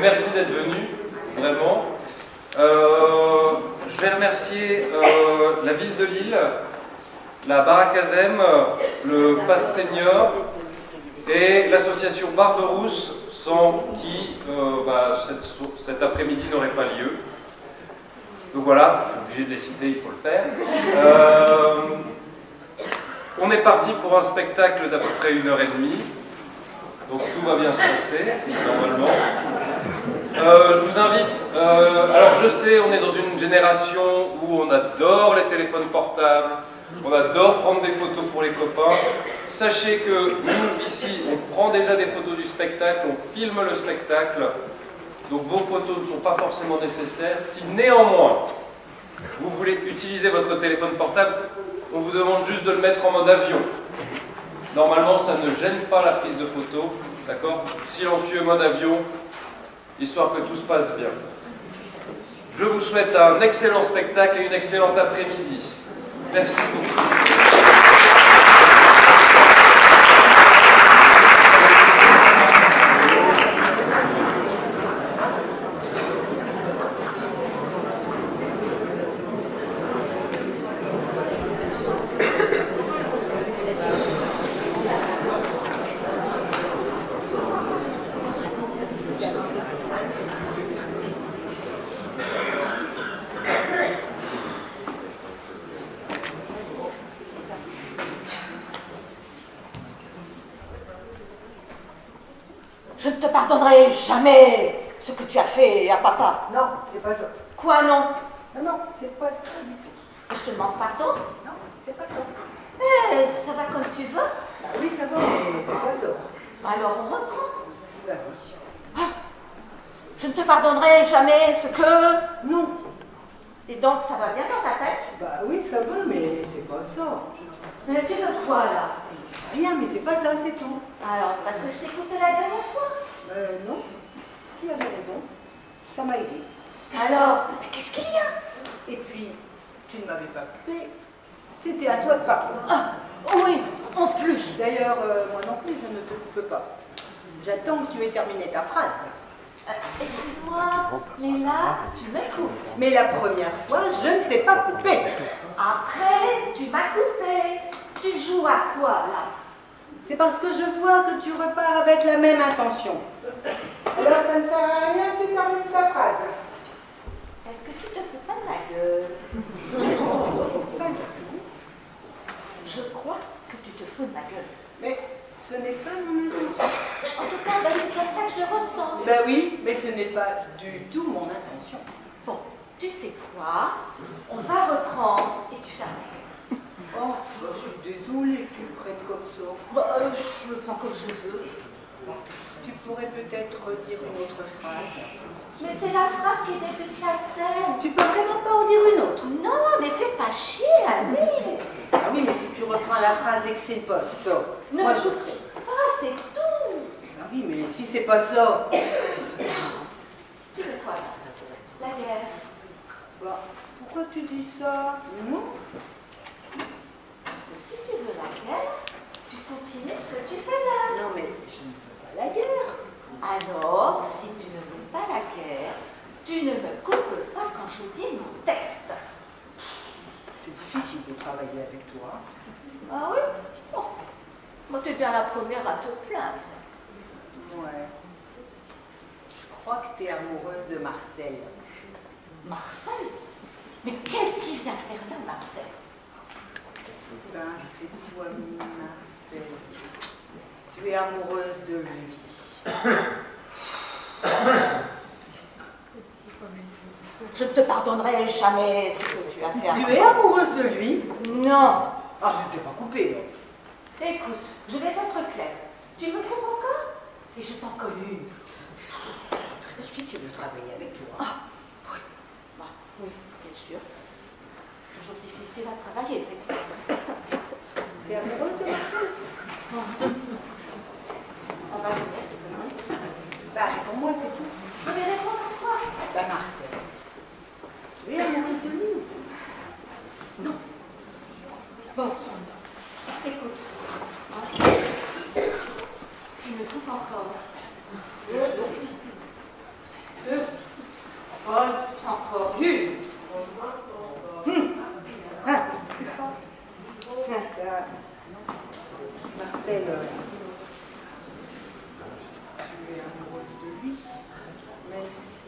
merci d'être venu, vraiment. Euh, je vais remercier euh, la ville de Lille, la Barakazem, le Pass Senior et l'association Barberousse, sans qui euh, bah, cet après-midi n'aurait pas lieu. Donc voilà, je suis obligé de les citer, il faut le faire. on est parti pour un spectacle d'à peu près une heure et demie. Donc tout va bien se passer, normalement. Euh, je vous invite, euh, alors je sais, on est dans une génération où on adore les téléphones portables, on adore prendre des photos pour les copains. Sachez que nous, ici, on prend déjà des photos du spectacle, on filme le spectacle, donc vos photos ne sont pas forcément nécessaires. Si néanmoins, vous voulez utiliser votre téléphone portable, on vous demande juste de le mettre en mode avion. Normalement, ça ne gêne pas la prise de photo, d'accord? Silencieux mode avion, histoire que tout se passe bien. Je vous souhaite un excellent spectacle et une excellente après-midi. Merci beaucoup. Jamais ce que tu as fait à papa. Non, c'est pas ça. Quoi, non? Non, non, c'est pas ça du tout. Je te demande pardon? Non, c'est pas ça. Eh, ça va comme tu veux bah Oui, ça va, mais c'est pas ça. Alors on reprend. Bah ah, je ne te pardonnerai jamais ce que... Non. Et donc, ça va bien dans ta tête? Bah oui, ça va, mais c'est pas ça. Mais tu veux quoi, là? Rien, mais c'est pas ça, c'est tout. Alors, parce que je t'ai coupé la dernière fois Euh, non. Tu avais raison. Ça m'a aidé. Alors, qu'est-ce qu'il y a? Et puis, tu ne m'avais pas coupé. C'était à toi de parler. Ah, oui, en plus. D'ailleurs, euh, moi non plus, je ne te coupe pas. J'attends que tu aies terminé ta phrase. Euh, excuse-moi, mais là, tu me coupes. Mais la première fois, je ne t'ai pas coupé. Après, tu m'as coupé. Tu joues à quoi, là? C'est parce que je vois que tu repars avec la même intention. Alors, ça ne sert à rien que tu termines ta phrase. Est-ce que tu te fais pas de la gueule? Pas du tout. Je crois que tu te fous de ma gueule. Mais ce n'est pas mon intention. En tout cas, ben, c'est comme ça que je le ressens. Ben oui, mais ce n'est pas du tout mon intention. Bon, tu sais quoi? On va reprendre et tu fermes ta gueule. Oh, bah, je suis désolée que tu le prennes comme ça. Bah, euh, je le prends comme je veux. Tu pourrais peut-être dire une autre phrase. Mais c'est la phrase qui débute la scène. Tu peux vraiment pas en dire une autre? Non, mais fais pas chier, ami. Ah oui, mais si tu reprends la phrase et que c'est pas ça, non, moi je ferai. Ah, c'est tout. Ah oui, mais si c'est pas ça. Tu veux quoi? La guerre. Bah, pourquoi tu dis ça? Non si tu veux la guerre, tu continues ce que tu fais là. Non, mais je ne veux pas la guerre. Alors, si tu ne veux pas la guerre, tu ne me coupes pas quand je dis mon texte. C'est difficile de travailler avec toi. Ah oui? Bon. Moi, tu es bien la première à te plaindre. Ouais. Je crois que tu es amoureuse de Marcel. Marcel? Mais qu'est-ce qu'il vient faire là, Marcel? Ben, c'est toi, Marcel. Tu es amoureuse de lui. Je ne te pardonnerai jamais ce que tu as fait Tu es amoureuse de lui? Non. Ah, je ne t'ai pas coupé, non. Écoute, je vais être claire. Tu me coupes encore? Et je t'en colle une. Très difficile de travailler avec toi. Ah, oui. Bah, oui, bien sûr difficile à travailler. T'es amoureuse de Marcel On va venir, c'est comment Bah, pour moi, c'est tout. Je vais répondre à quoi Bah, Marcel. Tu es amoureuse de lui Non. Bon, écoute. Tu me coupes encore. Deux, deux. Deux. Encore. Une. Hum. Marcel, tu es amoureuse de lui, même si...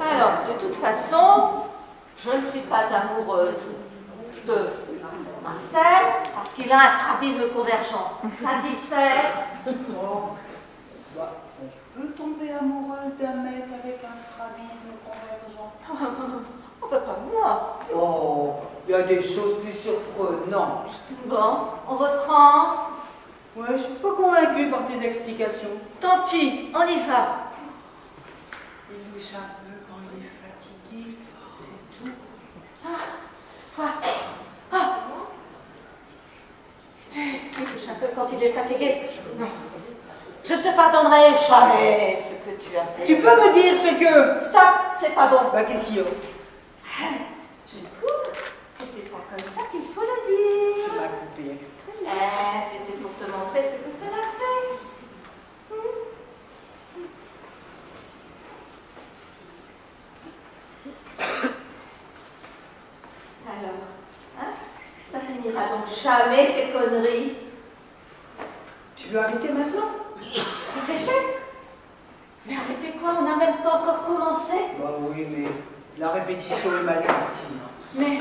Alors, de toute façon, je ne suis pas amoureuse de strabisme convergent. Satisfait Oh, bah, on peut tomber amoureuse d'un mec avec un strabisme convergent. On peut pas moi. Oh, il y a des choses plus surprenantes. Bon, on reprend. Ouais, je suis pas convaincue par tes explications. Tant pis, on y va. Il louche un peu quand il est fatigué, c'est tout. Quoi? Ah Il touche un peu quand il est fatigué. Non. Je ne te pardonnerai jamais ce que tu as fait. Tu peux me dire ce que... Stop, c'est pas bon. Bah, qu'est-ce qu'il y a Je trouve que c'est pas comme ça qu'il faut le Tu dire. m'as coupé exprès. Eh, c'était pour te montrer ce que cela fait. Alors, hein, ça finira donc jamais ces conneries. Tu veux arrêter maintenant? Arrêtez Mais arrêtez quoi? On n'a même pas encore commencé. Bah oui, mais la répétition est mal partie. Mais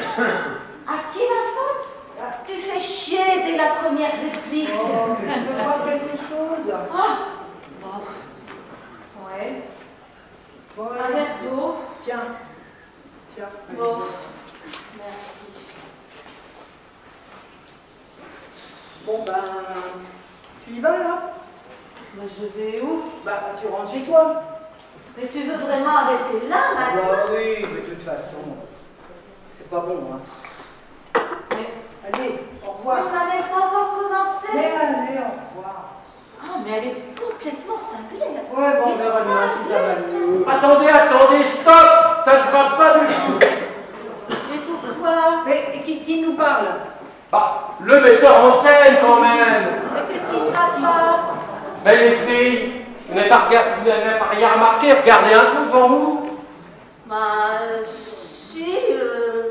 à qui la faute? Tu fais chier dès la première réplique. Oh, tu veux voir quelque chose? Ah Bon. Ouais. Bon, Un verre d'eau. Tiens. Tiens. Bon. Merci. Bon, ben... Tu y vas, là Mais je vais où? Bah, tu rentres chez toi. Mais tu veux vraiment arrêter là maintenant? Bah oui, mais de toute façon, c'est pas bon, hein. Mais Allez, au on revoir. n'avait pas encore commencé. Mais allez, au revoir. Ah, mais elle est complètement cinglée. là. Ouais, bon, on bien ça va cinglée, mieux. Attendez, attendez, stop Ça ne va pas du tout Mais pourquoi? Mais qui, qui nous parle? Bah, le metteur en scène quand même Mais qu'est-ce qui ne va pas Mais les filles, vous n'avez pas, rega- vous n'avez pas rien remarqué Regardez un peu devant vous Bah, euh, si, euh,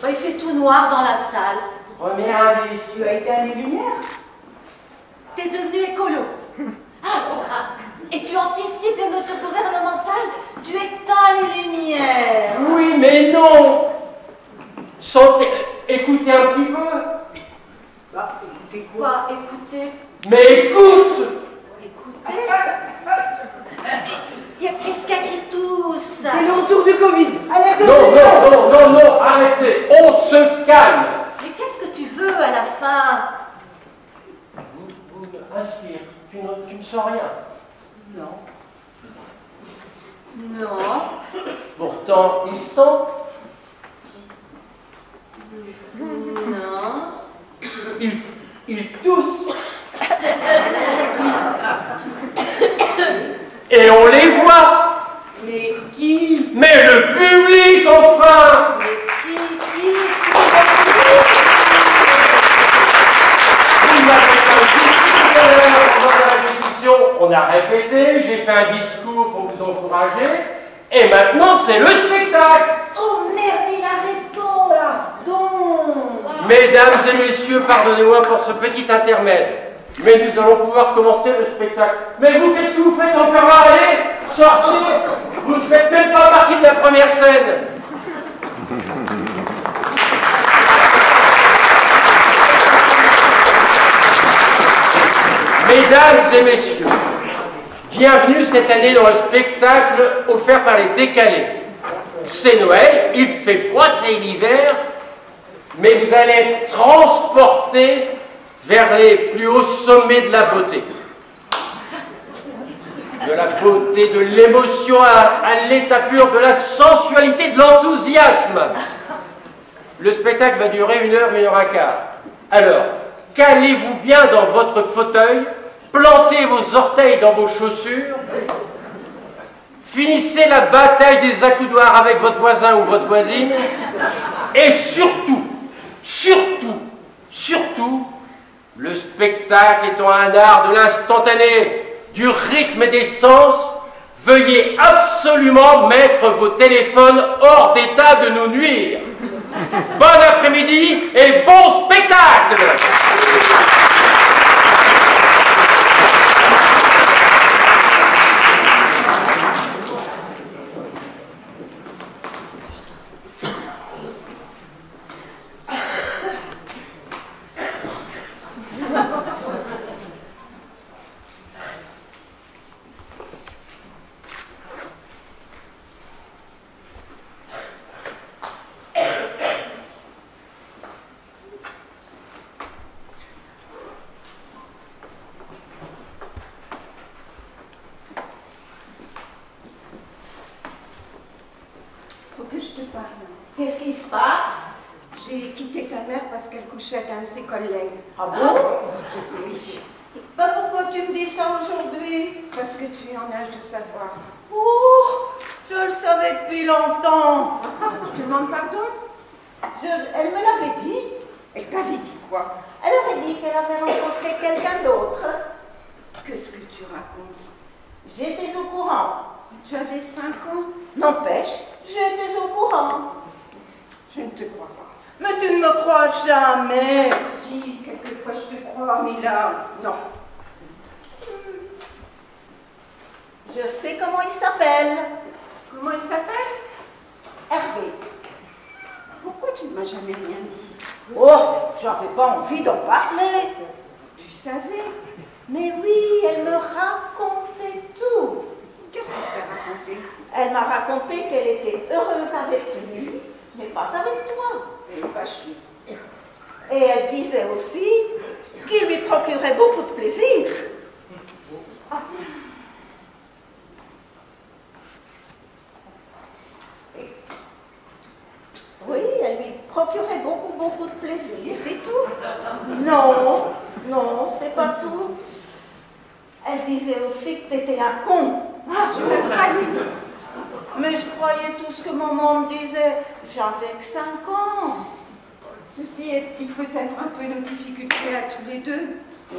bah, il fait tout noir dans la salle. Premier indice. Tu as éteint les lumières? T'es devenu écolo. Ah, et tu anticipes les mesures gouvernementales, tu éteins les lumières. Oui, mais non Sentez, écoutez un petit peu Bah, écoutez quoi Quoi, écoutez, Mais écoute écoutez. Il y a quelqu'un qui tousse. C'est le retour du Covid Allez, Non, non, non, non, non, arrêtez On se calme Mais qu'est-ce que tu veux à la fin? Inspire, tu ne, tu ne sens rien. Non. Non. Pourtant, ils sentent, Non. ils, ils toussent. Et on les voit Mais qui? Mais le public, enfin Qui, qui, à l'heure, pendant la répétition, On a répété, j'ai fait un discours pour vous encourager, et maintenant c'est le spectacle Oh merde, il a raison. Mesdames et messieurs, pardonnez-moi pour ce petit intermède, mais nous allons pouvoir commencer le spectacle. Mais vous, qu'est-ce que vous faites encore là Allez, sortez Vous ne faites même pas partie de la première scène Mesdames et messieurs, bienvenue cette année dans le spectacle offert par les décalés. C'est Noël, il fait froid, c'est l'hiver, mais vous allez être transportés vers les plus hauts sommets de la beauté. De la beauté, de l'émotion à, l'état pur, de la sensualité, de l'enthousiasme. Le spectacle va durer une heure, une heure et quart. Alors, calez-vous bien dans votre fauteuil, plantez vos orteils dans vos chaussures, finissez la bataille des accoudoirs avec votre voisin ou votre voisine, et surtout, surtout, surtout, le spectacle étant un art de l'instantané, du rythme et des sens, veuillez absolument mettre vos téléphones hors d'état de nous nuire. Bon après-midi et bon spectacle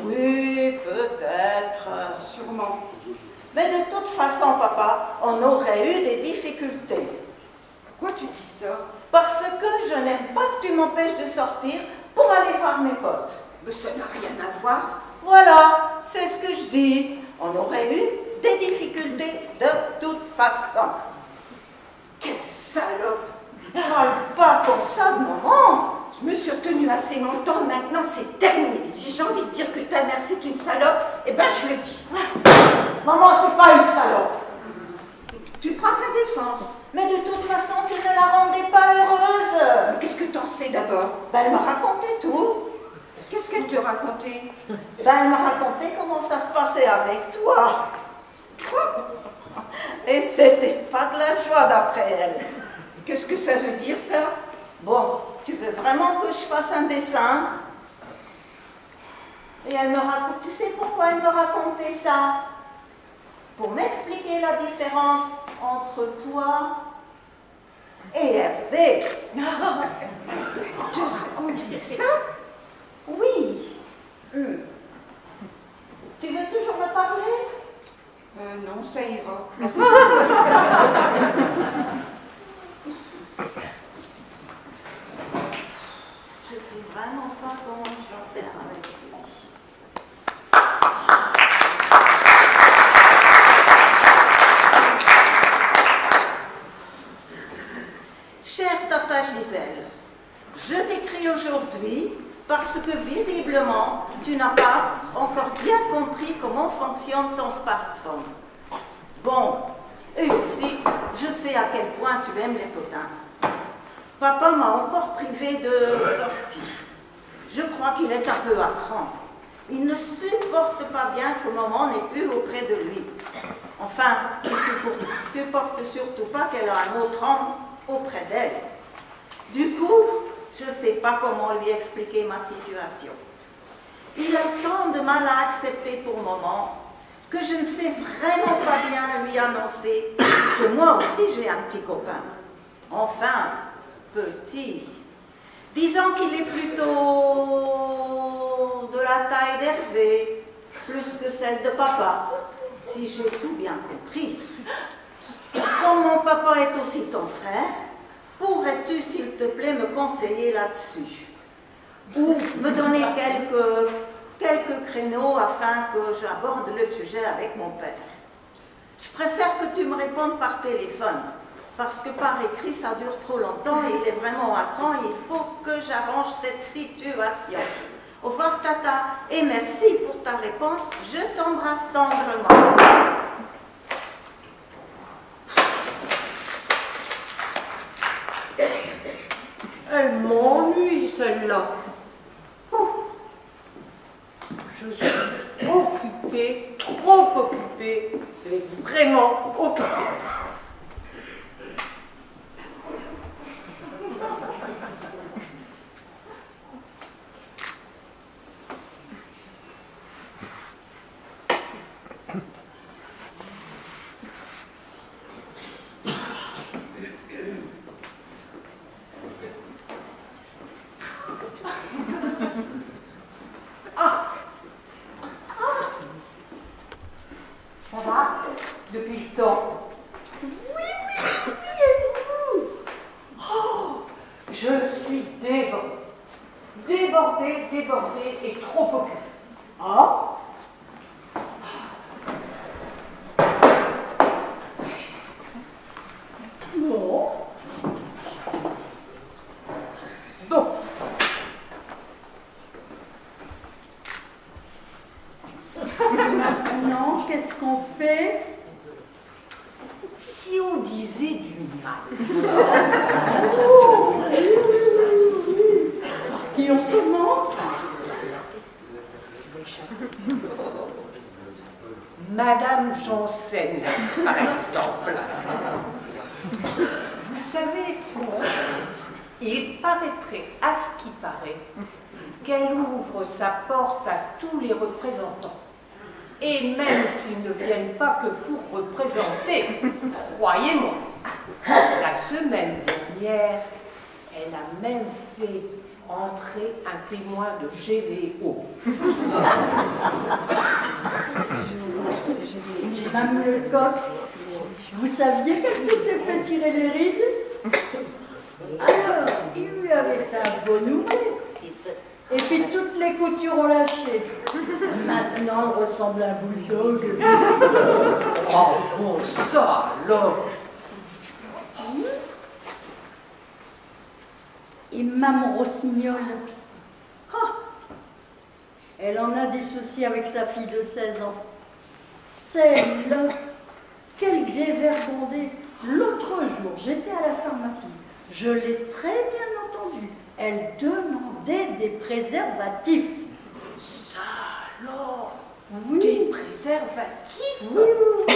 Oui, peut-être. Sûrement. Mais de toute façon, papa, on aurait eu des difficultés. Pourquoi tu dis ça? Parce que je n'aime pas que tu m'empêches de sortir pour aller voir mes potes. Mais ça n'a rien à voir. Voilà, c'est ce que je dis. On aurait eu des difficultés de toute façon. Quelle salope Parle pas comme ça de maman. Je me suis retenue assez longtemps, maintenant c'est terminé. Si j'ai envie de dire que ta mère c'est une salope, eh ben je le dis. Maman, c'est pas une salope. Tu prends sa défense? Mais de toute façon, tu ne la rendais pas heureuse. Mais qu'est-ce que t'en sais d'abord? Ben, elle m'a raconté tout. Qu'est-ce qu'elle te racontait? Ben, elle m'a raconté comment ça se passait avec toi. Et c'était pas de la joie d'après elle. Qu'est-ce que ça veut dire ça? Bon, tu veux vraiment que je fasse un dessin Et elle me raconte, tu sais pourquoi elle me racontait ça? Pour m'expliquer la différence entre toi et Hervé. Tu racontes ça? Oui. Hmm. Tu veux toujours me parler? Euh, Non, ça ira. Merci. Je sais vraiment pas comment je vais faire avec lui. Chère Tata Gisèle, je t'écris aujourd'hui parce que visiblement, tu n'as pas encore bien compris comment fonctionne ton smartphone. Bon, et aussi, je sais à quel point tu aimes les potins. Papa m'a encore privé de sortie. Je crois qu'il est un peu à cran. Il ne supporte pas bien que maman n'ait plus auprès de lui. Enfin, il ne supporte, surtout pas qu'elle a un autre homme auprès d'elle. Du coup, je ne sais pas comment lui expliquer ma situation. Il a tant de mal à accepter pour moment que je ne sais vraiment pas bien lui annoncer que moi aussi j'ai un petit copain. Enfin, petit. Disons qu'il est plutôt de la taille d'Hervé, plus que celle de papa, si j'ai tout bien compris. Comme mon papa est aussi ton frère, pourrais-tu, s'il te plaît, me conseiller là-dessus? Ou me donner quelques, quelques créneaux afin que j'aborde le sujet avec mon père? Je préfère que tu me répondes par téléphone, parce que par écrit, ça dure trop longtemps il est vraiment à cran il faut que j'arrange cette situation. Au revoir, Tata, et merci pour ta réponse. Je t'embrasse tendrement. Elle m'ennuie celle-là. Oh. Je suis occupée, trop occupée, mais vraiment occupée. qu'est-ce qu'on fait Si on disait du mal. Et on commence Madame Janssen, par exemple. Vous savez ce qu'on Il paraîtrait, à ce qui paraît, qu'elle ouvre sa porte à tous les représentants. Et même qu'ils ne viennent pas que pour représenter, croyez-moi. La semaine dernière, elle a même fait entrer un témoin de GVO. Madame Lecoq, vous saviez qu'elle s'était fait tirer les rides Alors, il lui avait fait un bon nouvel. Et puis toutes les coutures ont lâché. Maintenant, elle ressemble à un bulldog. Oh bon, ça alors Et Maman Rossignol, ah, elle en a des soucis avec sa fille de 16 ans. Celle-là, quelle dévergondée. L'autre jour, j'étais à la pharmacie. Je l'ai très bien entendue. Elle demandait des préservatifs. Alors Oui. Des préservatifs Oui, oui,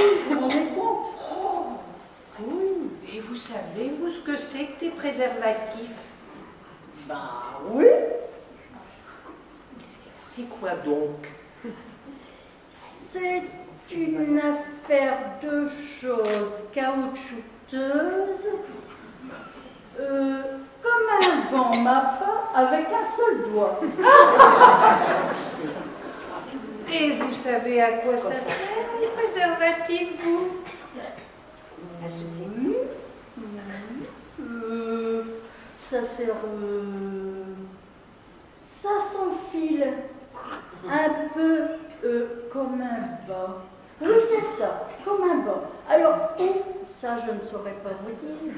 Oh, Oui. Et vous savez, vous, ce que c'est que des préservatifs? Bah oui. C'est quoi donc? C'est une affaire de choses caoutchouteuses, euh, comme un vent mappa avec un seul doigt. Et vous savez à quoi ça sert, les préservatifs, vous? Euh, ça sert. euh, ça s'enfile un peu euh, comme un bas. C'est ça, comme un bas. Alors, où Ça, je ne saurais pas vous dire.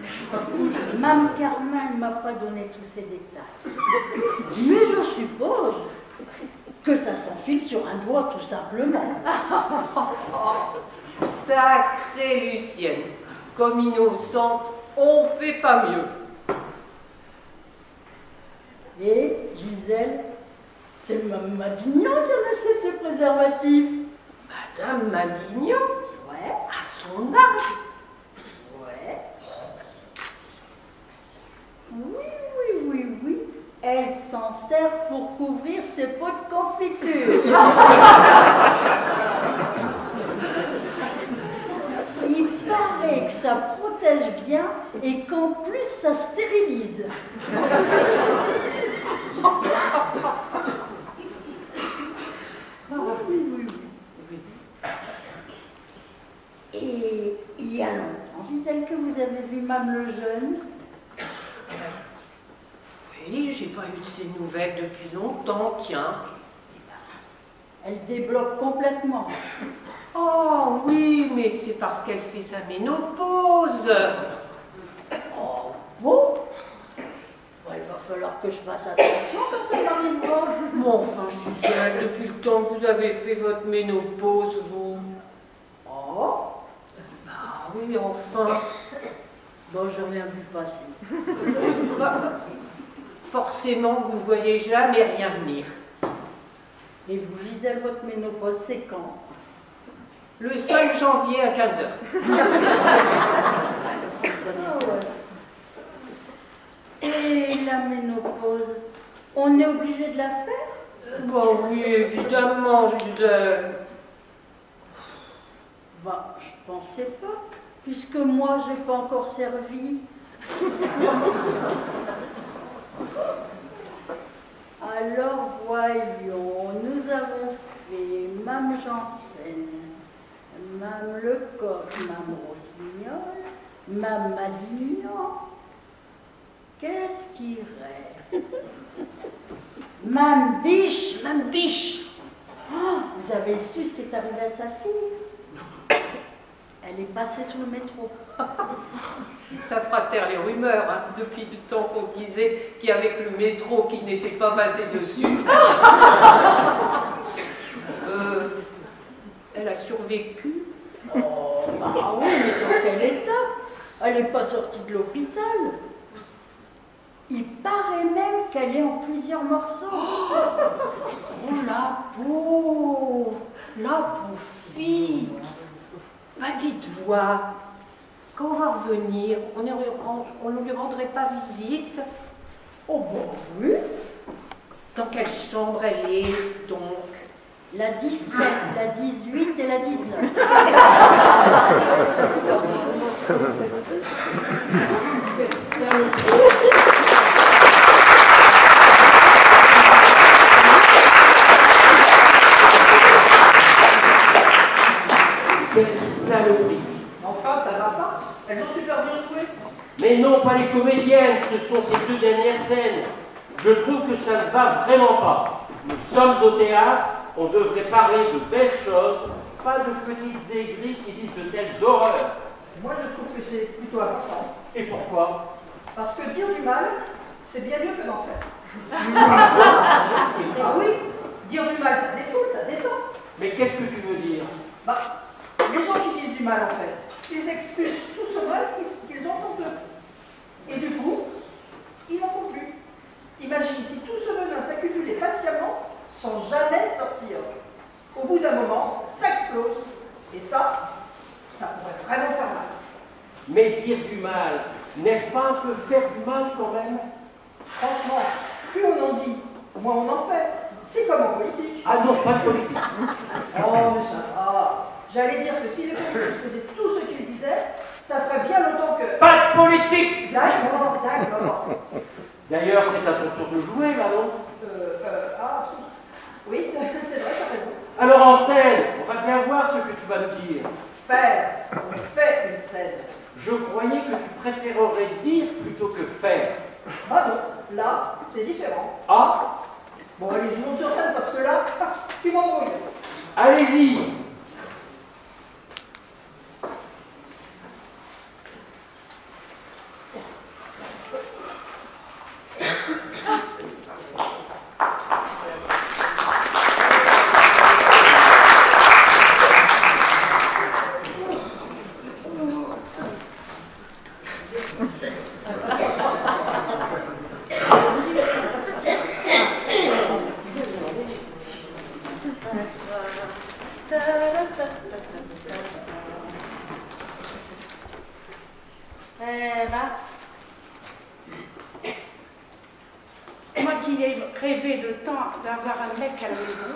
Mme Carmin ne m'a pas donné tous ces détails. Mais je suppose que ça s'enfile sur un doigt, tout simplement. Sacrée Lucienne, comme innocente, on fait pas mieux. Et Gisèle, c'est Mme Madignon qui a acheté tes préservatifs. Madame Madignon, Ouais, à son âge, ouais. Oui, oui, oui, oui. Elle s'en sert pour couvrir ses pots de confiture. Il paraît que ça protège bien et qu'en plus ça stérilise. Ah, oui, oui, oui. Et il y a longtemps, Gisèle, que vous avez vu Mme le Jeune oui, j'ai pas eu de ces nouvelles depuis longtemps, tiens. Elle débloque complètement. Oh oui, mais c'est parce qu'elle fait sa ménopause. Oh, bon Bon, Il va falloir que je fasse attention quand ça m'arrivera. Mais enfin, Gisèle, depuis le temps que vous avez fait votre ménopause, vous. Oh Oui, enfin. Bon, je rien vu passer. Forcément, vous ne voyez jamais rien venir. Et vous, Gisèle, votre ménopause, c'est quand? Le 5 janvier à 15h. Ah. Et la ménopause, on est obligé de la faire? Bon, oui, évidemment, Gisèle. Bah, je pensais pas, puisque moi, j'ai pas encore servi. Alors voyons, nous avons fait Mme Janssen, Mme Lecoq, Mme Rossignol, Mme Madignon. Qu'est-ce qui reste? Mme Biche. Mme Biche. Ah, vous avez su ce qui est arrivé à sa fille? Elle est passée sous le métro. Ça fera taire les rumeurs, hein, depuis le temps qu'on disait qu'il y avait que le métro qui n'était pas passé dessus. Euh, elle a survécu vécu Oh, bah oui, mais dans quel état? Elle n'est pas sortie de l'hôpital. Il paraît même qu'elle est en plusieurs morceaux. Oh la pauvre, la pauvre fille. Bah dites-moi, quand on va revenir, on ne on ne lui rendrait pas visite. Oh bon, oui. Dans quelle chambre elle est, donc? La 17, la 18 et la 19. Quelle saloperie Enfin, ça va pas. Elles ont super bien joué. Mais non, pas les comédiennes, ce sont ces deux dernières scènes. Je trouve que ça ne va vraiment pas. Nous sommes au théâtre, on devrait parler de belles choses, pas de petites aigris qui disent de telles horreurs. Moi, je trouve que c'est plutôt important. Et pourquoi? Parce que dire du mal, c'est bien mieux que d'en faire. ah oui, dire du mal, ça défoule, ça détend. Mais qu'est-ce que tu veux dire? Bah, les gens qui disent du mal, en fait, ils excusent tout ce mal qu'ils ont en eux. Et du coup, ils n'en font plus. Imagine si tout ce venin s'accumulait patiemment sans jamais sortir. Au bout d'un moment, ça explose. Et ça, ça pourrait vraiment faire mal. Mais dire du mal, n'est-ce pas un peu faire du mal quand même? Franchement, plus on en dit, moins on en fait. C'est comme en politique. Ah non, pas de politique. Oh, mais ça va. J'allais dire que si les politiques faisaient tout ce qu'ils disaient, ça ferait bien longtemps que... Pas de politique D'accord, d'accord. D'ailleurs, c'est à ton tour de jouer, là, non Euh, euh, ah, oui, c'est vrai, t'as raison. Alors en scène, on va bien voir ce que tu vas nous dire. Faire, on fait une scène. Je croyais que tu préférerais dire plutôt que faire. Ah non, là, c'est différent. Ah, Bon, allez, je monte sur scène parce que là, tu m'embrouilles. allez-y Eh ben, moi qui ai rêvé de temps d'avoir un mec à la maison,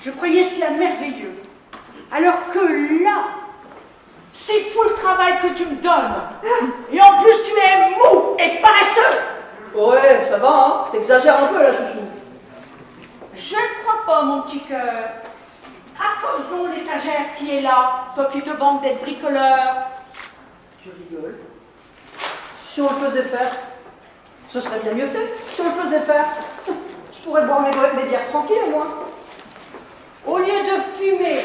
je croyais cela merveilleux. Alors que là, c'est fou le travail que tu me donnes. Et en plus, tu es mou et paresseux. Ouais, ça va, hein T'exagères un peu, là, chouchou. Je ne crois pas, mon petit cœur. Accroche donc l'étagère qui est là, toi qui te vantes d'être bricoleur. Tu rigoles. Si on le faisait faire, ce serait bien mieux fait. Si on le faisait faire, je pourrais boire mes, mes bières tranquilles, au moins. Au lieu de fumer,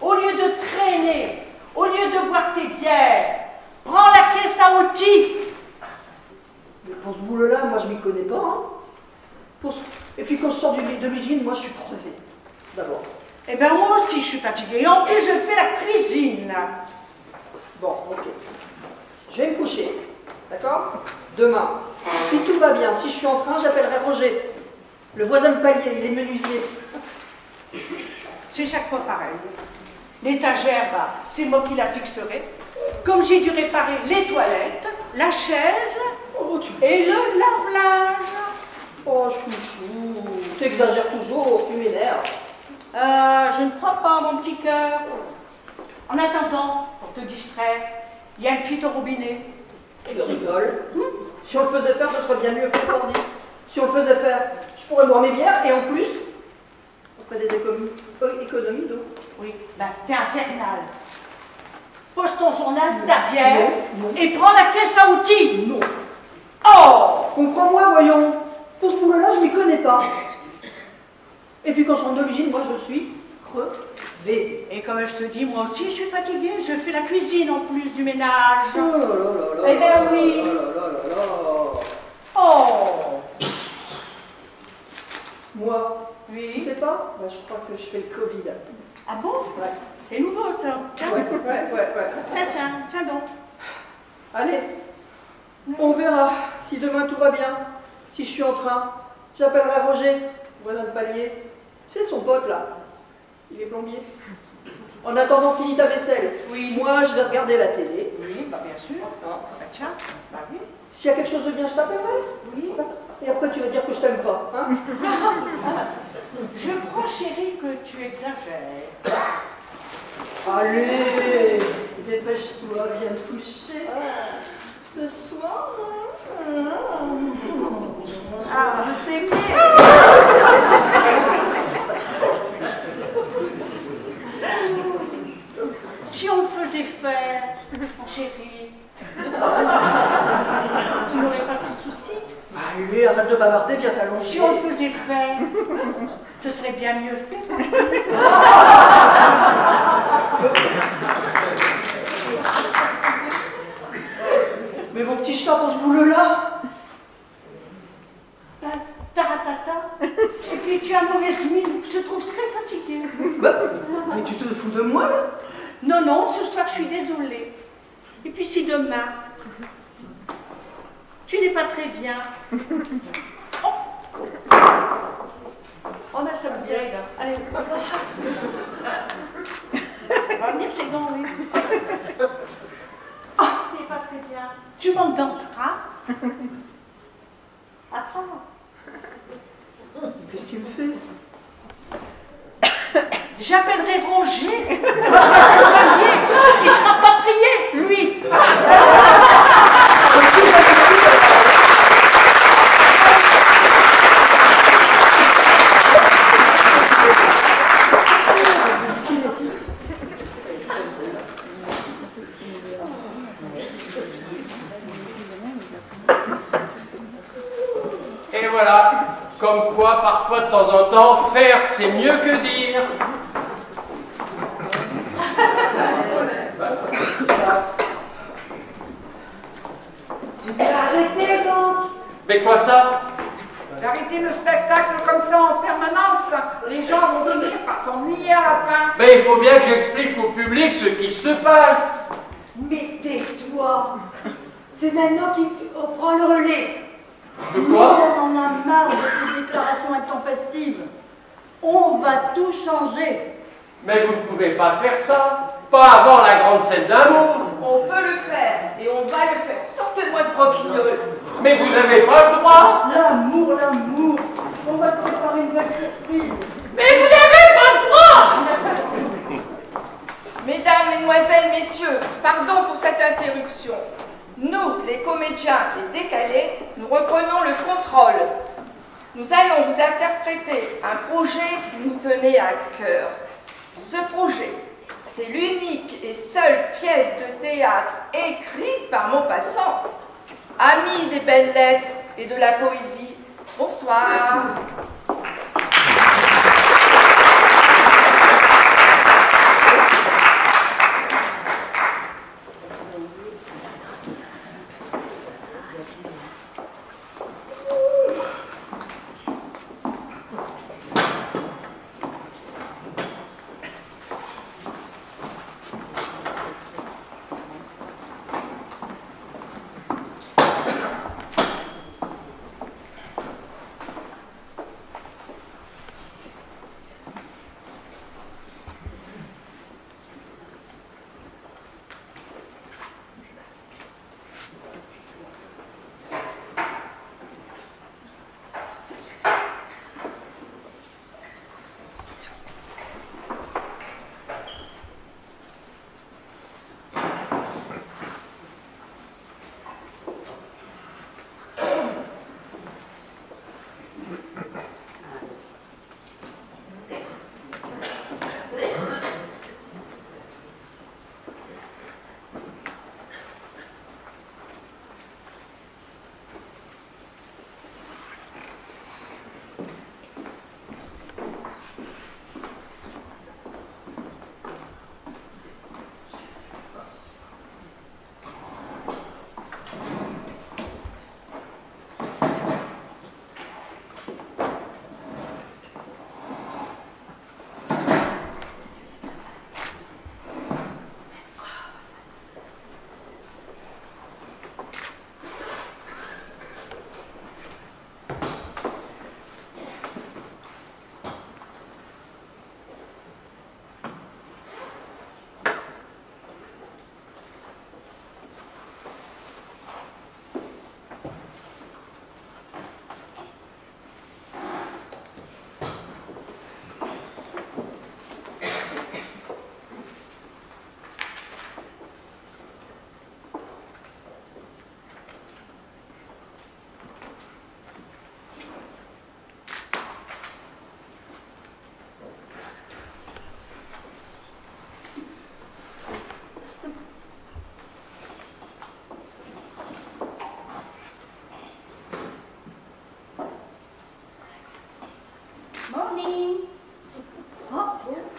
au lieu de traîner, au lieu de boire tes bières, prends la caisse à outils. Mais pour ce boulot-là, moi, je m'y connais pas, hein. Pour ce- Et puis quand je sors du- de l'usine, moi, je suis crevée. D'abord. Eh bien, moi aussi, je suis fatiguée. En plus, je fais la cuisine. Bon, ok. Je vais me coucher, d'accord? Demain, si tout va bien, si je suis en train, j'appellerai Roger, le voisin de palier, il est menuisier. C'est chaque fois pareil. L'étagère, bah, c'est moi qui la fixerai. Comme j'ai dû réparer les toilettes, la chaise Oh, tu... et le lave-linge. Oh, chouchou, t'exagères toujours, tu m'énerves. Euh, je ne crois pas, mon petit cœur. En attendant, pour te distraire, il y a une fuite au robinet. Tu rigoles. Si on le faisait faire, ce serait bien mieux fait, Cordy. Si on le faisait faire, je pourrais boire mes bières et en plus, on ferait des économies, euh, économies d'eau. Oui, ben, t'es infernal. Pose ton journal, ta bière, Non, non. et prends la caisse à outils. Non. Oh Comprends-moi, voyons. Pour ce boulot-là, je m'y connais pas. Et puis quand je rentre de l'usine, moi, je suis crevée. Et comme je te dis, moi aussi, je suis fatiguée. Je fais la cuisine en plus du ménage. Oh là là là là Eh ben oui. Oh Moi, tu Oui. sais pas? Bah, Je crois que je fais le Covid. Ah bon? Ouais. C'est nouveau ça. Tiens, Ouais, ouais, ouais, ouais. tiens, tiens, tiens donc. Allez, on verra si demain tout va bien, si je suis en train. J'appellerai Roger, voisin de palier. C'est son pote là. Il est plombier. En attendant, finis ta vaisselle. Oui. Moi, je vais regarder la télé. Oui, bah bien sûr. Hein. Bah tiens, bah oui. S'il y a quelque chose de bien, je t'appellerai. Oui. Et après, tu vas dire que je t'aime pas. Hein Je crois, chérie, que tu exagères. Allez, dépêche-toi, viens te coucher. Ce soir, Ah, je t'ai mis. Si on le faisait faire, chérie, tu n'aurais pas ce souci. Allez, arrête de bavarder, viens t'allonger. Si on le faisait faire, ce serait bien mieux fait. Mais mon petit chat, pose boulot-là? Ben, Taratata. Et puis tu as mauvaise mine. Je te trouve très fatiguée. Bah, mais tu te fous de moi, là Non, non, ce soir je suis désolée. Et puis si demain, tu n'es pas très bien. Oh, On a sa bouteille là. Allez. On va venir, c'est bon, oui. Ah, tu n'es pas très bien. Tu m'entendras. Attends. Qu'est-ce que tu me fais? J'appellerai Roger. c'est mieux théâtre écrite par Maupassant. Ami des belles lettres et de la poésie, bonsoir.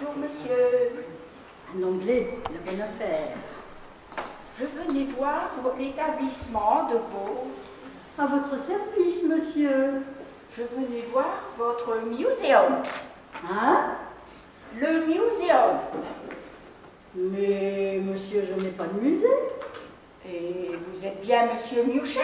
Bonjour monsieur. En anglais, la bonne affaire. Je venais voir l'établissement de vos... À votre service, monsieur. Je venais voir votre muséum. Hein? Le muséum. Mais, monsieur, je n'ai pas de musée. Et vous êtes bien monsieur Miouchet?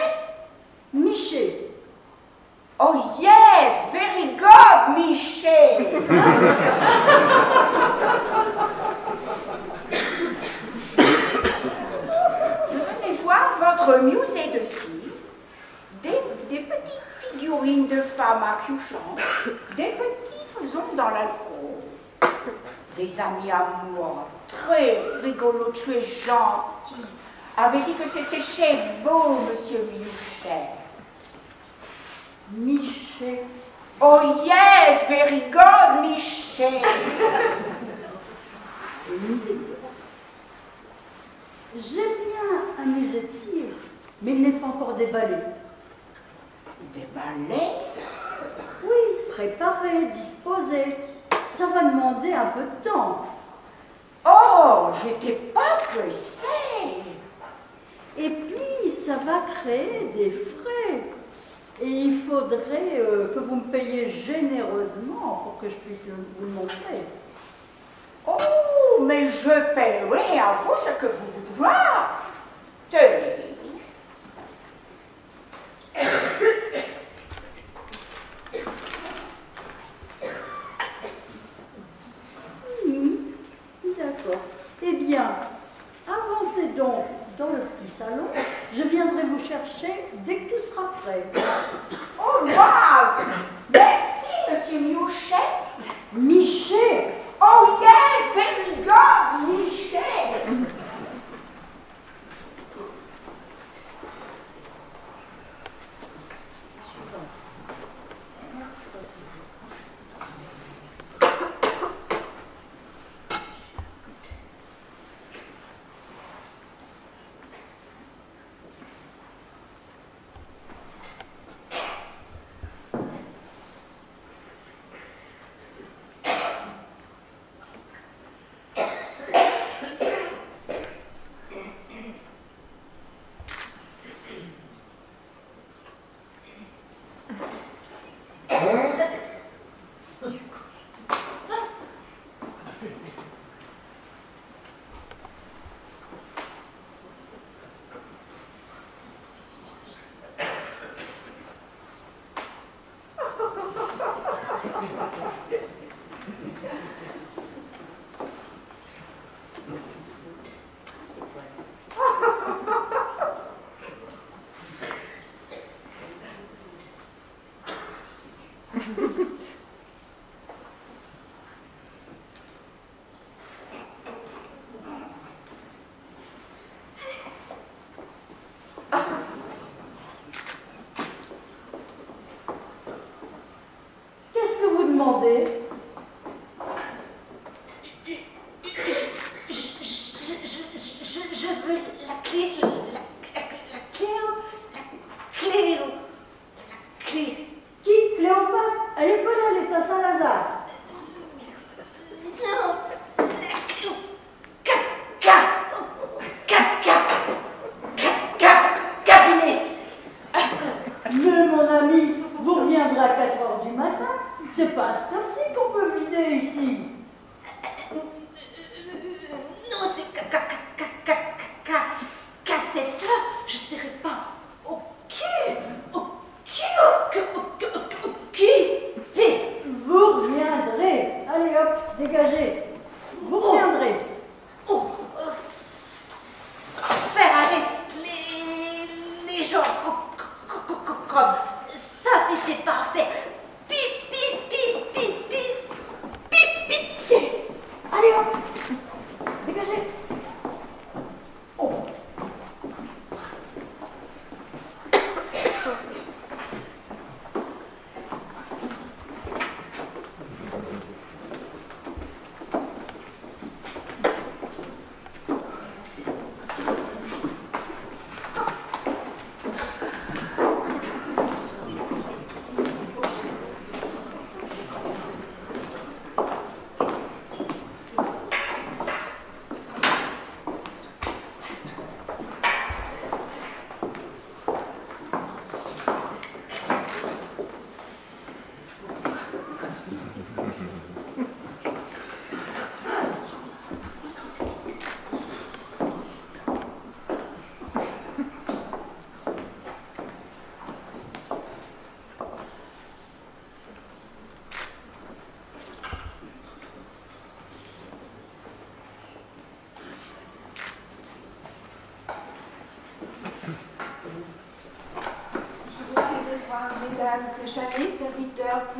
demander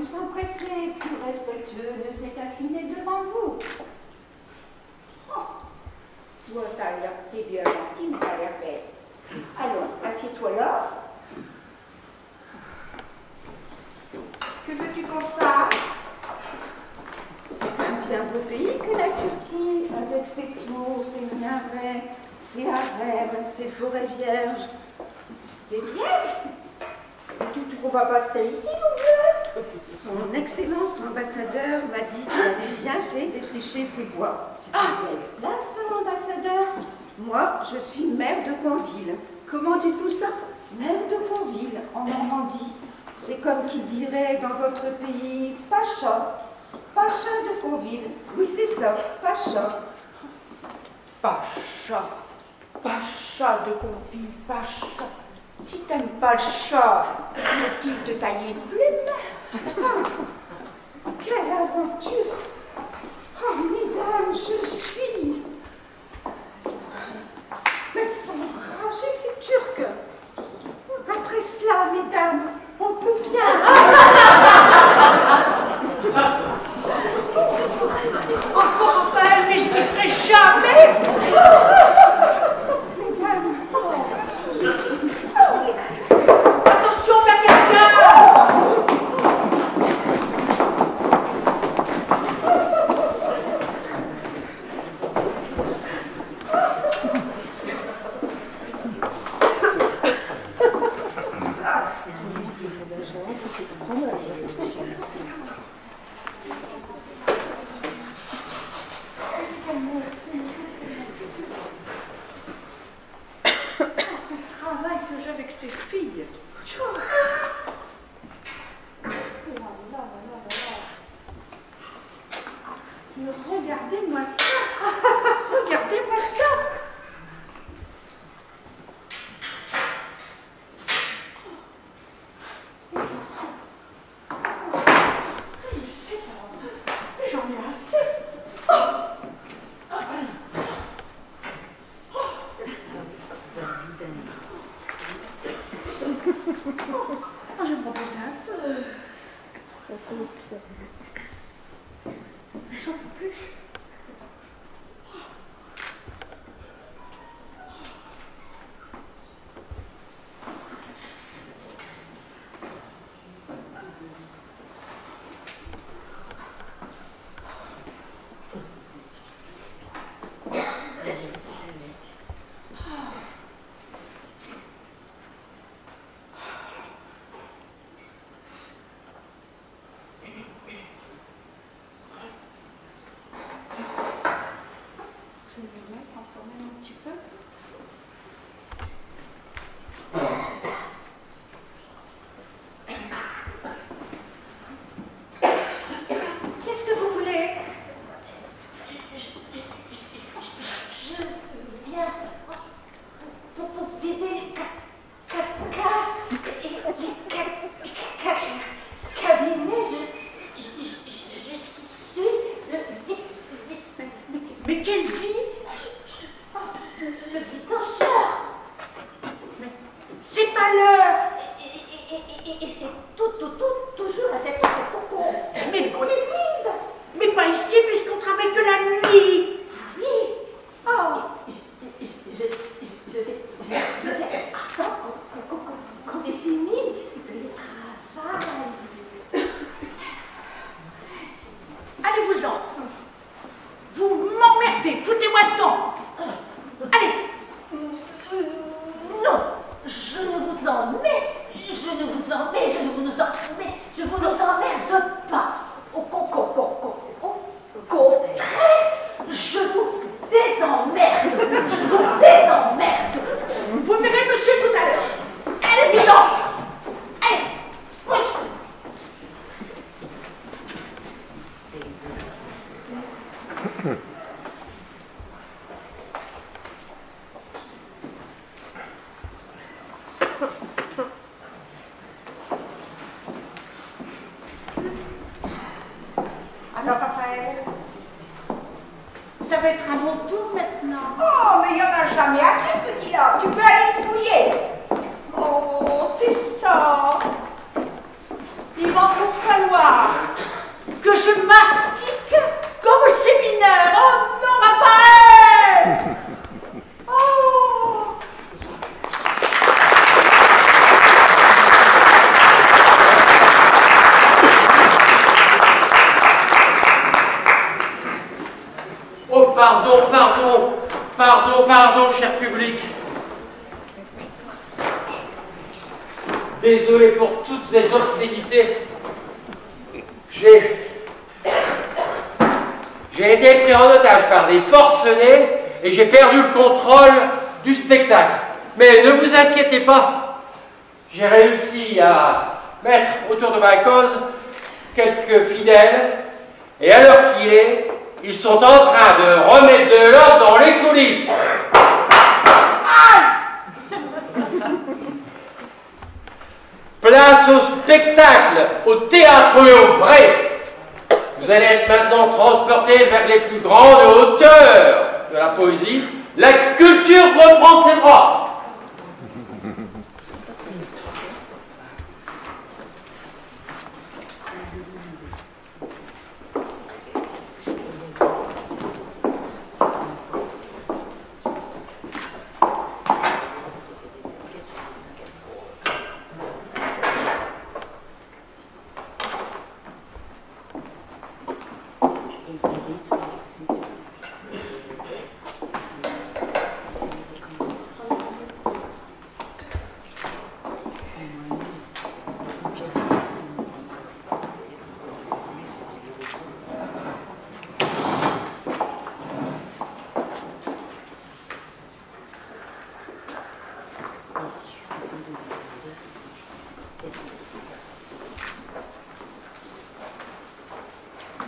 plus empressé, plus respectueux ne s'est incliné devant vous. Oh, toi, t'es bien gentil, mais t'as l'air bête. Allons, assieds-toi là. Que veux-tu qu'on fasse? C'est un bien beau pays que la Turquie, avec ses tours, ses minarets, ses harems, ses forêts vierges. Des vierges? Tu ne trouves pas ça ici, Son Excellence l'ambassadeur m'a dit qu'il avait bien fait défricher ses bois. Ah, là, ça, ambassadeur Moi, je suis maire de Conville. Comment dites-vous ça? Maire de Conville, en Normandie. C'est comme qui dirait dans votre pays Pacha. Pacha de Conville. Oui, c'est ça, Pacha. Pacha. Pacha de Conville, Pacha. Si t'aimes pas le chat, faut-il te tailler une plume quelle aventure! Oh, mesdames, je suis... Mais ils sont enragés, ces Turcs. Après cela, mesdames, on peut bien... Encore Raphaël, mais je ne le ferai jamais j'ai perdu le contrôle du spectacle. Mais ne vous inquiétez pas, j'ai réussi à mettre autour de ma cause quelques fidèles et à l'heure qu'il est, ils sont en train de remettre de l'ordre dans les coulisses. Place au spectacle, au théâtre et au vrai. Vous allez être maintenant transportés vers les plus grandes hauteurs de la poésie. La culture reprend ses droits.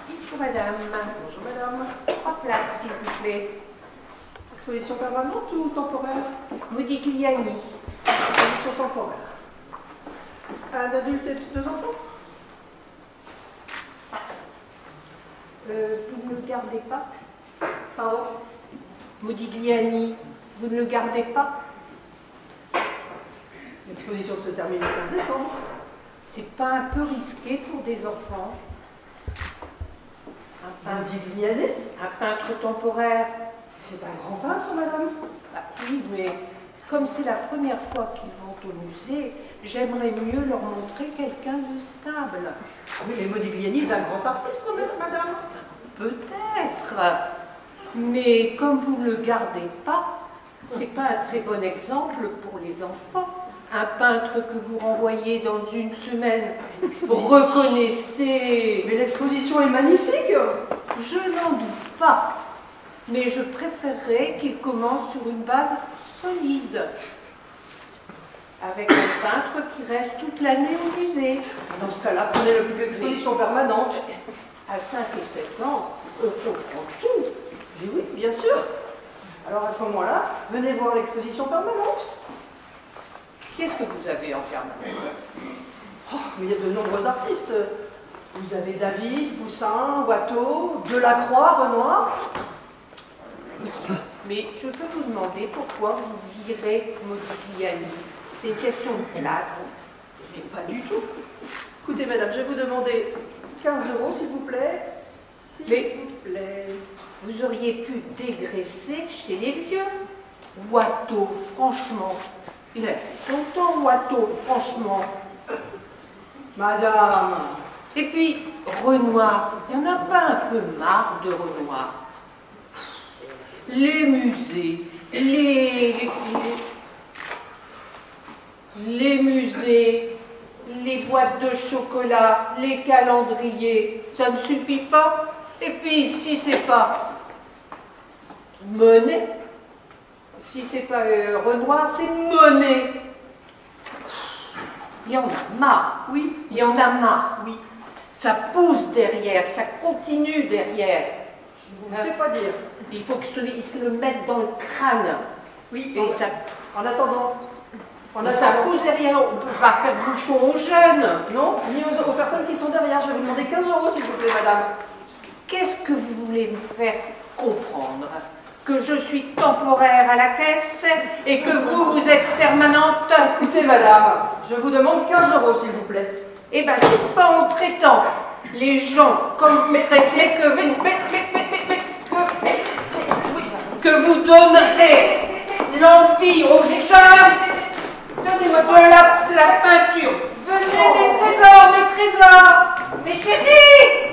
Bonjour madame. Bonjour madame. Trois places, s'il vous plaît. Exposition permanente ou temporaire Modigliani. Exposition temporaire. Un adulte et deux enfants Euh, vous ne le gardez pas Pardon Modigliani, vous ne le gardez pas L'exposition se termine le 15 décembre. C'est pas un peu risqué pour des enfants Un Un peintre, Digliani un peintre temporaire C'est un grand peintre, madame. Bah oui, mais comme c'est la première fois qu'ils vont au musée, j'aimerais mieux leur montrer quelqu'un de stable. Oui, mais Modigliani est un grand artiste, madame. Peut-être. Mais comme vous ne le gardez pas, c'est pas un très bon exemple pour les enfants. Un peintre que vous renvoyez dans une semaine, reconnaissez. Mais l'exposition est magnifique. Je n'en doute pas. Mais je préférerais qu'il commence sur une base solide. Avec un peintre qui reste toute l'année au musée. Dans ce cas-là, prenez le plus exposition permanente. À 5 et 7 ans, on comprend tout. Mais oui, bien sûr. Alors à ce moment-là, venez voir l'exposition permanente. Qu'est-ce que vous avez en permanence? Oh, il y a de nombreux artistes. Vous avez David, Poussin, Watteau, Delacroix, Renoir. Mais je peux vous demander pourquoi vous virez Modigliani? C'est une question de place. Mais pas du tout. Écoutez, madame, je vais vous demander 15 euros, s'il vous plaît. S'il Mais- vous plaît. Vous auriez pu dégraisser chez les vieux. Watteau, franchement. Il a fait son temps, Watteau, franchement. Madame, Et puis, Renoir, il n'y en a pas un peu marre de Renoir Les musées, les, les, les musées, les boîtes de chocolat, les calendriers, ça ne suffit pas. Et puis, si c'est pas Monet, si c'est pas euh, Renoir, c'est Monet. Il y en a marre. oui, Il y en a marre. oui. Ça pousse derrière, ça continue derrière. Je ne vous le fais pas dire. Il faut que faut le mettre dans le crâne. Oui, Et ça, en attendant. En ça attendant. pousse derrière. On ne peut pas faire bouchon aux jeunes. Non, ni aux, aux personnes qui sont derrière. Je vais vous demander 15 euros, s'il vous plaît, madame. Qu'est-ce que vous voulez me faire comprendre Que je suis temporaire à la caisse et que vous, vous êtes permanente Écoutez, madame, je vous demande 15 euros, s'il vous plaît. Eh ben, c'est pas en traitant les gens comme vous traitez que vous, que vous donnerez l'envie aux jeunes de la, la peinture. Venez les trésors, mes trésors, mes chéris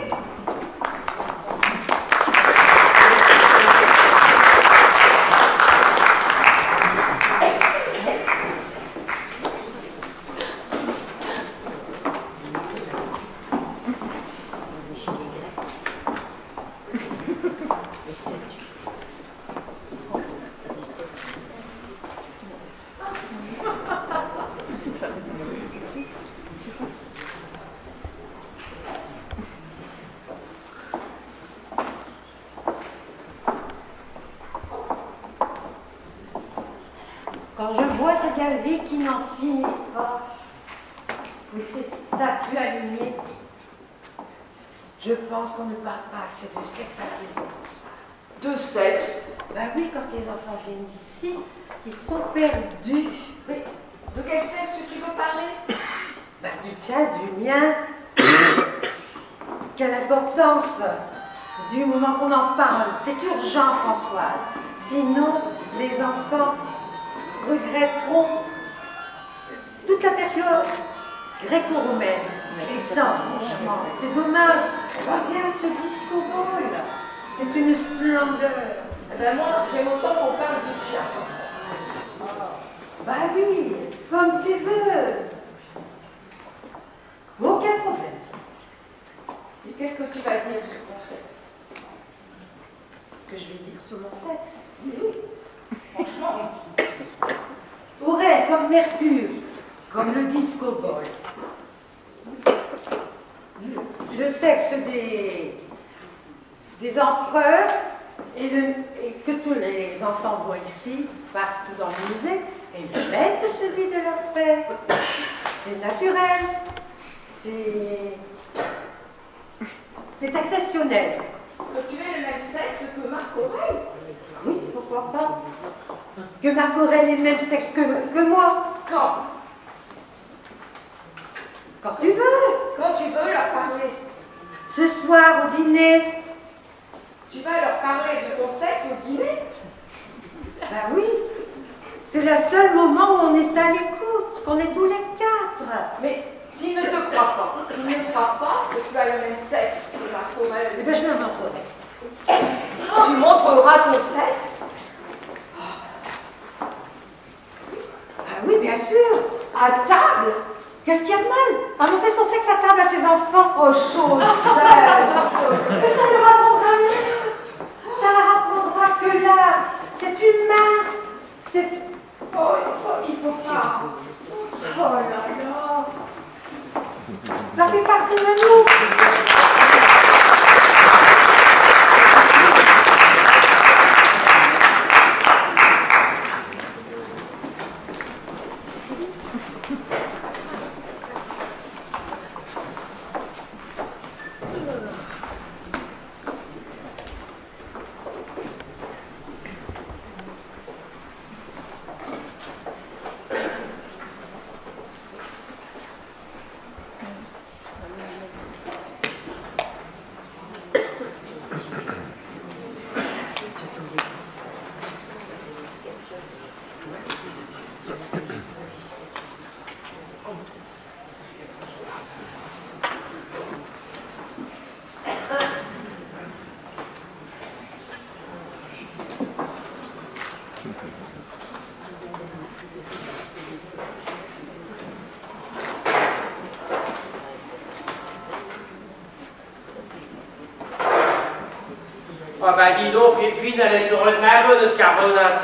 Quand je vois ces galeries qui n'en finissent pas, et ces statues alignées, je pense qu'on ne parle pas assez de sexe à la maison, Françoise. De sexe Ben oui, quand les enfants viennent d'ici, ils sont perdus. Mais de quel sexe tu veux parler Ben, du tien, du mien. Quelle importance du moment qu'on en parle. C'est urgent, Françoise. Sinon, les enfants regretteront toute la période gréco-romaine. Et ça, franchement, c'est dommage. Regarde ce disco ball. C'est une splendeur. Eh ben moi, j'aime autant qu'on parle du chat. Bah oui, comme tu veux. Aucun problème. Et qu'est-ce que tu vas dire sur Ce que je vais dire sur mon sexe. Oui, franchement. Aurait comme Mercure, comme le disco ball. Le, sexe des, des empereurs et que tous les enfants voient ici, partout dans le musée, est le même que celui de leur père. C'est naturel. C'est. C'est exceptionnel. Que tu aies le même sexe que Marc Aurèle Oui, pourquoi pas Que Marc Aurèle ait le même sexe que, que moi, Quand quand tu veux. Quand tu veux leur parler. Ce soir au dîner. Tu vas leur parler de ton sexe au dîner Ben oui. C'est le seul moment où on est à l'écoute, qu'on est tous les quatre. Mais s'ils ne te croient pas, s'ils ne croient pas que tu as le même sexe que Marc Eh Aurèle, bien, je me montrerai. tu montreras ton sexe Ah oui, bien sûr. à table Qu'est-ce qu'il y a de mal à monter son sexe à table à ses enfants? Oh, chose Mais ça leur apprendra mieux. Ça leur apprendra que là, c'est humain. C'est. Oh, il faut, il faut pas. Oh là là. Ça fait partie de nous. Ah bah dis donc, Fifine, elle est heureux de ma bonne notre carbonate.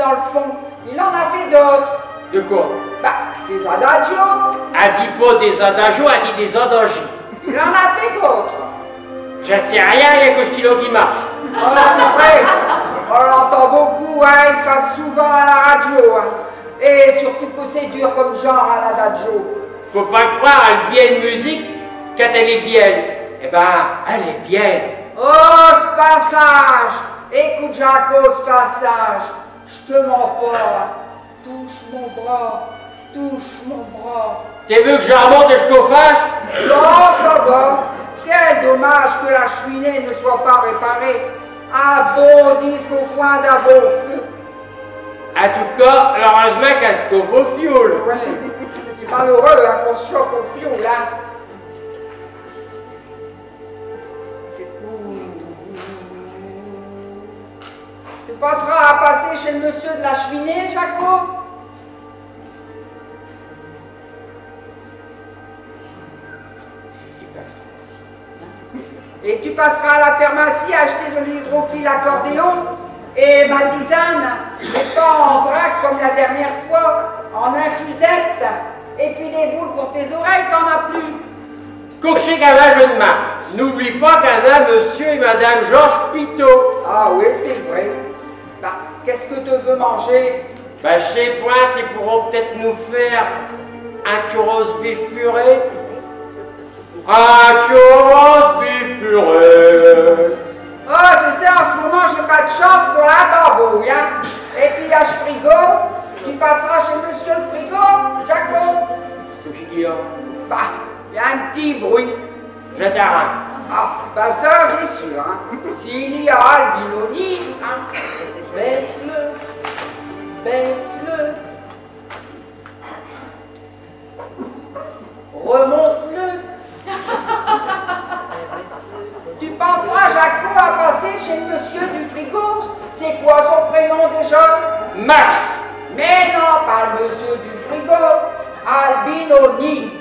Dans le fond. Il en a fait d'autres. De quoi? Bah, des adagios. A dit pas des adagios, a dit des adagios. Il en a fait d'autres. Je sais rien, il y a que stylo qui marche. Oh, c'est vrai. On l'entend beaucoup, hein, il passe souvent à la radio. hein. Et surtout que c'est dur comme genre à l'adagio. Faut pas croire à une bien musique quand elle est bien. Eh ben, elle est bien. Oh, ce passage Écoute, Jaco, ce passage. Je te mens pas. Touche mon bras. Touche mon bras. T'es vu que je remonte et je te fâche Non, ça va. Quel dommage que la cheminée ne soit pas réparée. Un beau disque au coin d'un beau feu. En tout cas, heureusement qu'elle se chauffe au fioul. Ouais, c'est malheureux hein, qu'on se chauffe au fioul, hein. Tu passeras à passer chez le monsieur de la cheminée, Jaco Et tu passeras à la pharmacie acheter de l'hydrophile accordéon et ma tisane, mais pas en vrac comme la dernière fois, en infusette. Et puis des boules pour tes oreilles, t'en as plus. Qu'à la jeune marque. N'oublie pas qu'elle a monsieur et madame Georges Pitot. Ah oui, c'est vrai. Bah, qu'est-ce que tu veux manger? Bah, chez Pointe, ils pourront peut-être nous faire un churros beef purée. Un churros beef purée. Ah, tu sais, en ce moment, j'ai pas de chance pour la tambouille, hein. Et puis, il y a ce frigo. Tu passeras chez monsieur le frigo, Jaco. C'est qui a Bah, il y a un petit bruit. Je t'arrête. Ah, bah ça, c'est sûr, hein. S'il y a Albinoni, hein. Baisse-le. Baisse-le. Remonte-le. Tu penseras, Jaco, à passer chez monsieur du frigo? C'est quoi son prénom déjà? Max Mais non, pas monsieur du frigo. Albinoni.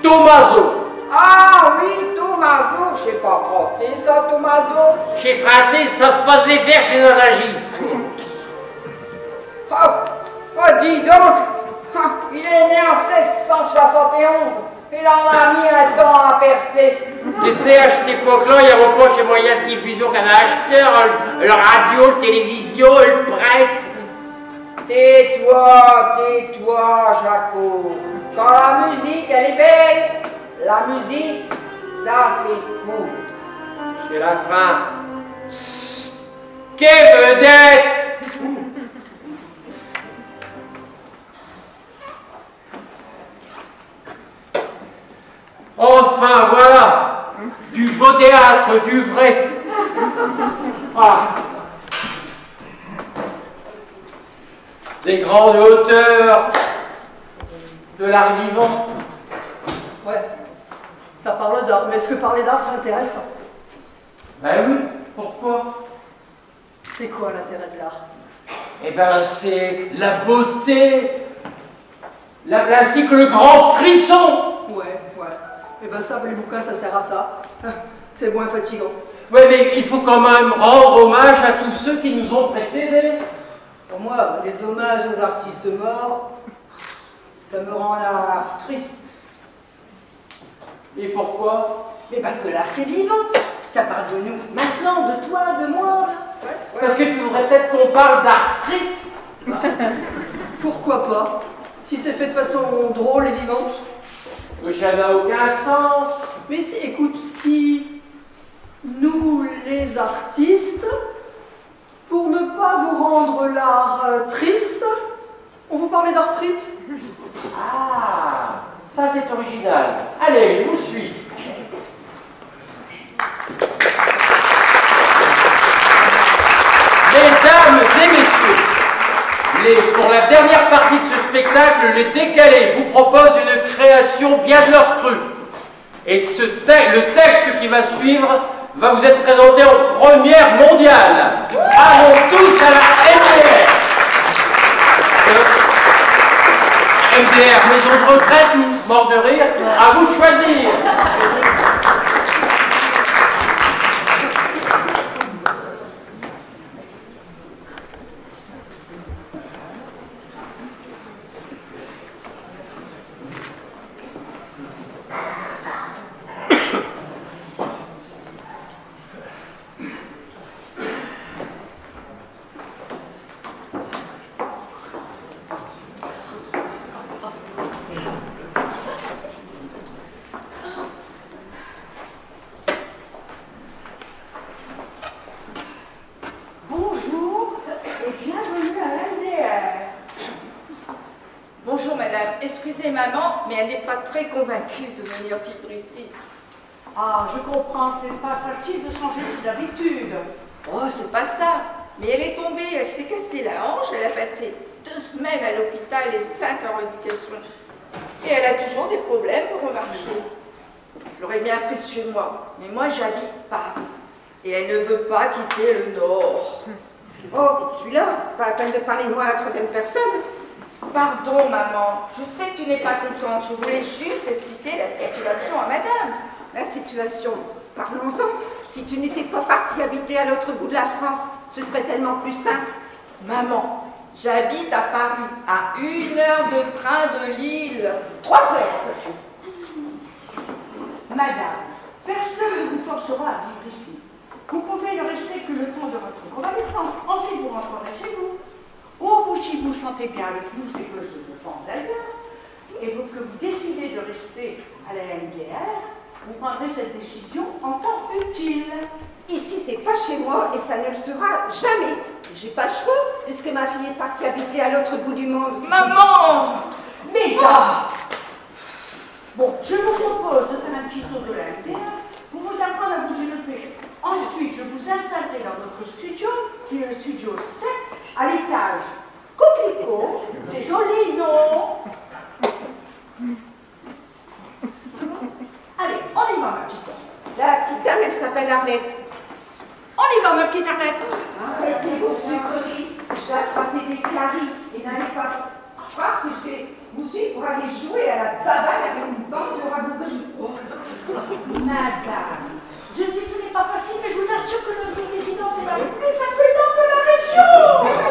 Tommaso. Ah oui, Tommaso. Je sais pas français, ça, Tommaso? Chez Français, ça savent pas se chez Nanagie. Oh, oh, dis donc. Ah, Il est né en 1671. Il en a mis un temps à percer. Tu sais, à cette époque-là, il n'y avait pas chez moyen de diffusion qu'un acheteur, le, le radio, le télévision, le presse. Tais-toi, tais-toi, Jaco. Quand la musique, elle est belle, la musique, ça s'écoute. C'est la fin. Quelle vedette Enfin, voilà Du beau théâtre, du vrai Ah Des grandes hauteurs de l'art vivant. Ouais, ça parle d'art, mais est-ce que parler d'art c'est intéressant Ben oui, pourquoi C'est quoi l'intérêt de l'art Eh ben, c'est la beauté, la plastique, le grand frisson. Ouais, ouais. Et ben ça, les bouquins, ça sert à ça. C'est moins fatigant. Ouais, mais il faut quand même rendre hommage à tous ceux qui nous ont précédés. Pour moi, les hommages aux artistes morts, ça me rend l'art triste. Et pourquoi? Mais parce que l'art, c'est vivant. Ça parle de nous. Maintenant, de toi, de moi. Parce que tu voudrais peut-être qu'on parle d'arthrite. Pourquoi pas? Si c'est fait de façon drôle et vivante. Mais ça n'a aucun sens. Mais si, écoute, si nous, les artistes, pour ne pas vous rendre l'art euh, triste, on vous parlait d'arthrite Ah, ça c'est original. Allez, je vous suis. Mesdames et messieurs, pour la dernière partie de ce spectacle, les décalés vous proposent une création bien de leur cru. Et ce le texte qui va suivre va vous être présenté en première mondiale. Allons tous à la MDR. Maison de retraite mort de rire À vous choisir. Bonjour et bienvenue à l'NDR. Bonjour madame, excusez maman, mais elle n'est pas très convaincue de venir vivre ici. Ah, je comprends, c'est pas facile de changer ses habitudes. Oh, c'est pas ça. Mais elle est tombée, elle s'est cassée la hanche, elle a passé deux semaines à l'hôpital et cinq en rééducation. Et elle a toujours des problèmes pour remarcher. Je l'aurais bien prise chez moi, mais moi j'habite Paris. Et elle ne veut pas quitter le Nord. Oh, je suis là, pas la peine de parler de moi à la troisième personne. Pardon, maman, je sais que tu n'es pas contente. Je voulais juste expliquer la situation à madame. La situation, parlons-en. Si tu n'étais pas partie habiter à l'autre bout de la France, ce serait tellement plus simple. Maman, j'habite à Paris, à une heure de train de Lille. Trois heures, vois-tu. Madame, personne ne vous forcera à vivre ici. Vous pouvez ne rester que le temps de votre convalescence. Ensuite, vous rentrerez chez vous? Ou vous, si vous le sentez bien avec nous, c'est que je, je pense d'ailleurs, et vous, que vous décidez de rester à la MDR, vous prendrez cette décision en temps utile. Ici, c'est pas chez moi et ça ne le sera jamais. J'ai pas le choix, puisque ma fille est partie habiter à l'autre bout du monde. Maman Mesdames Bon, je vous propose de faire un petit tour de la MDR pour vous apprendre à bouger le pied. Ensuite, je vous installerai dans notre studio, qui est le studio 7, à l'étage. C'est joli, non Allez, on y va, ma petite dame. La petite dame, elle s'appelle Arlette. On y va, ma petite Arlette. Arrêtez vos sucreries, je vais attraper des caries et n'allez pas croire que je vais vous suivre pour aller jouer à la baballe avec une bande de rabougris. Madame, je sais que ce n'est pas facile, mais je vous assure que notre résidence est la plus accueillante de la région.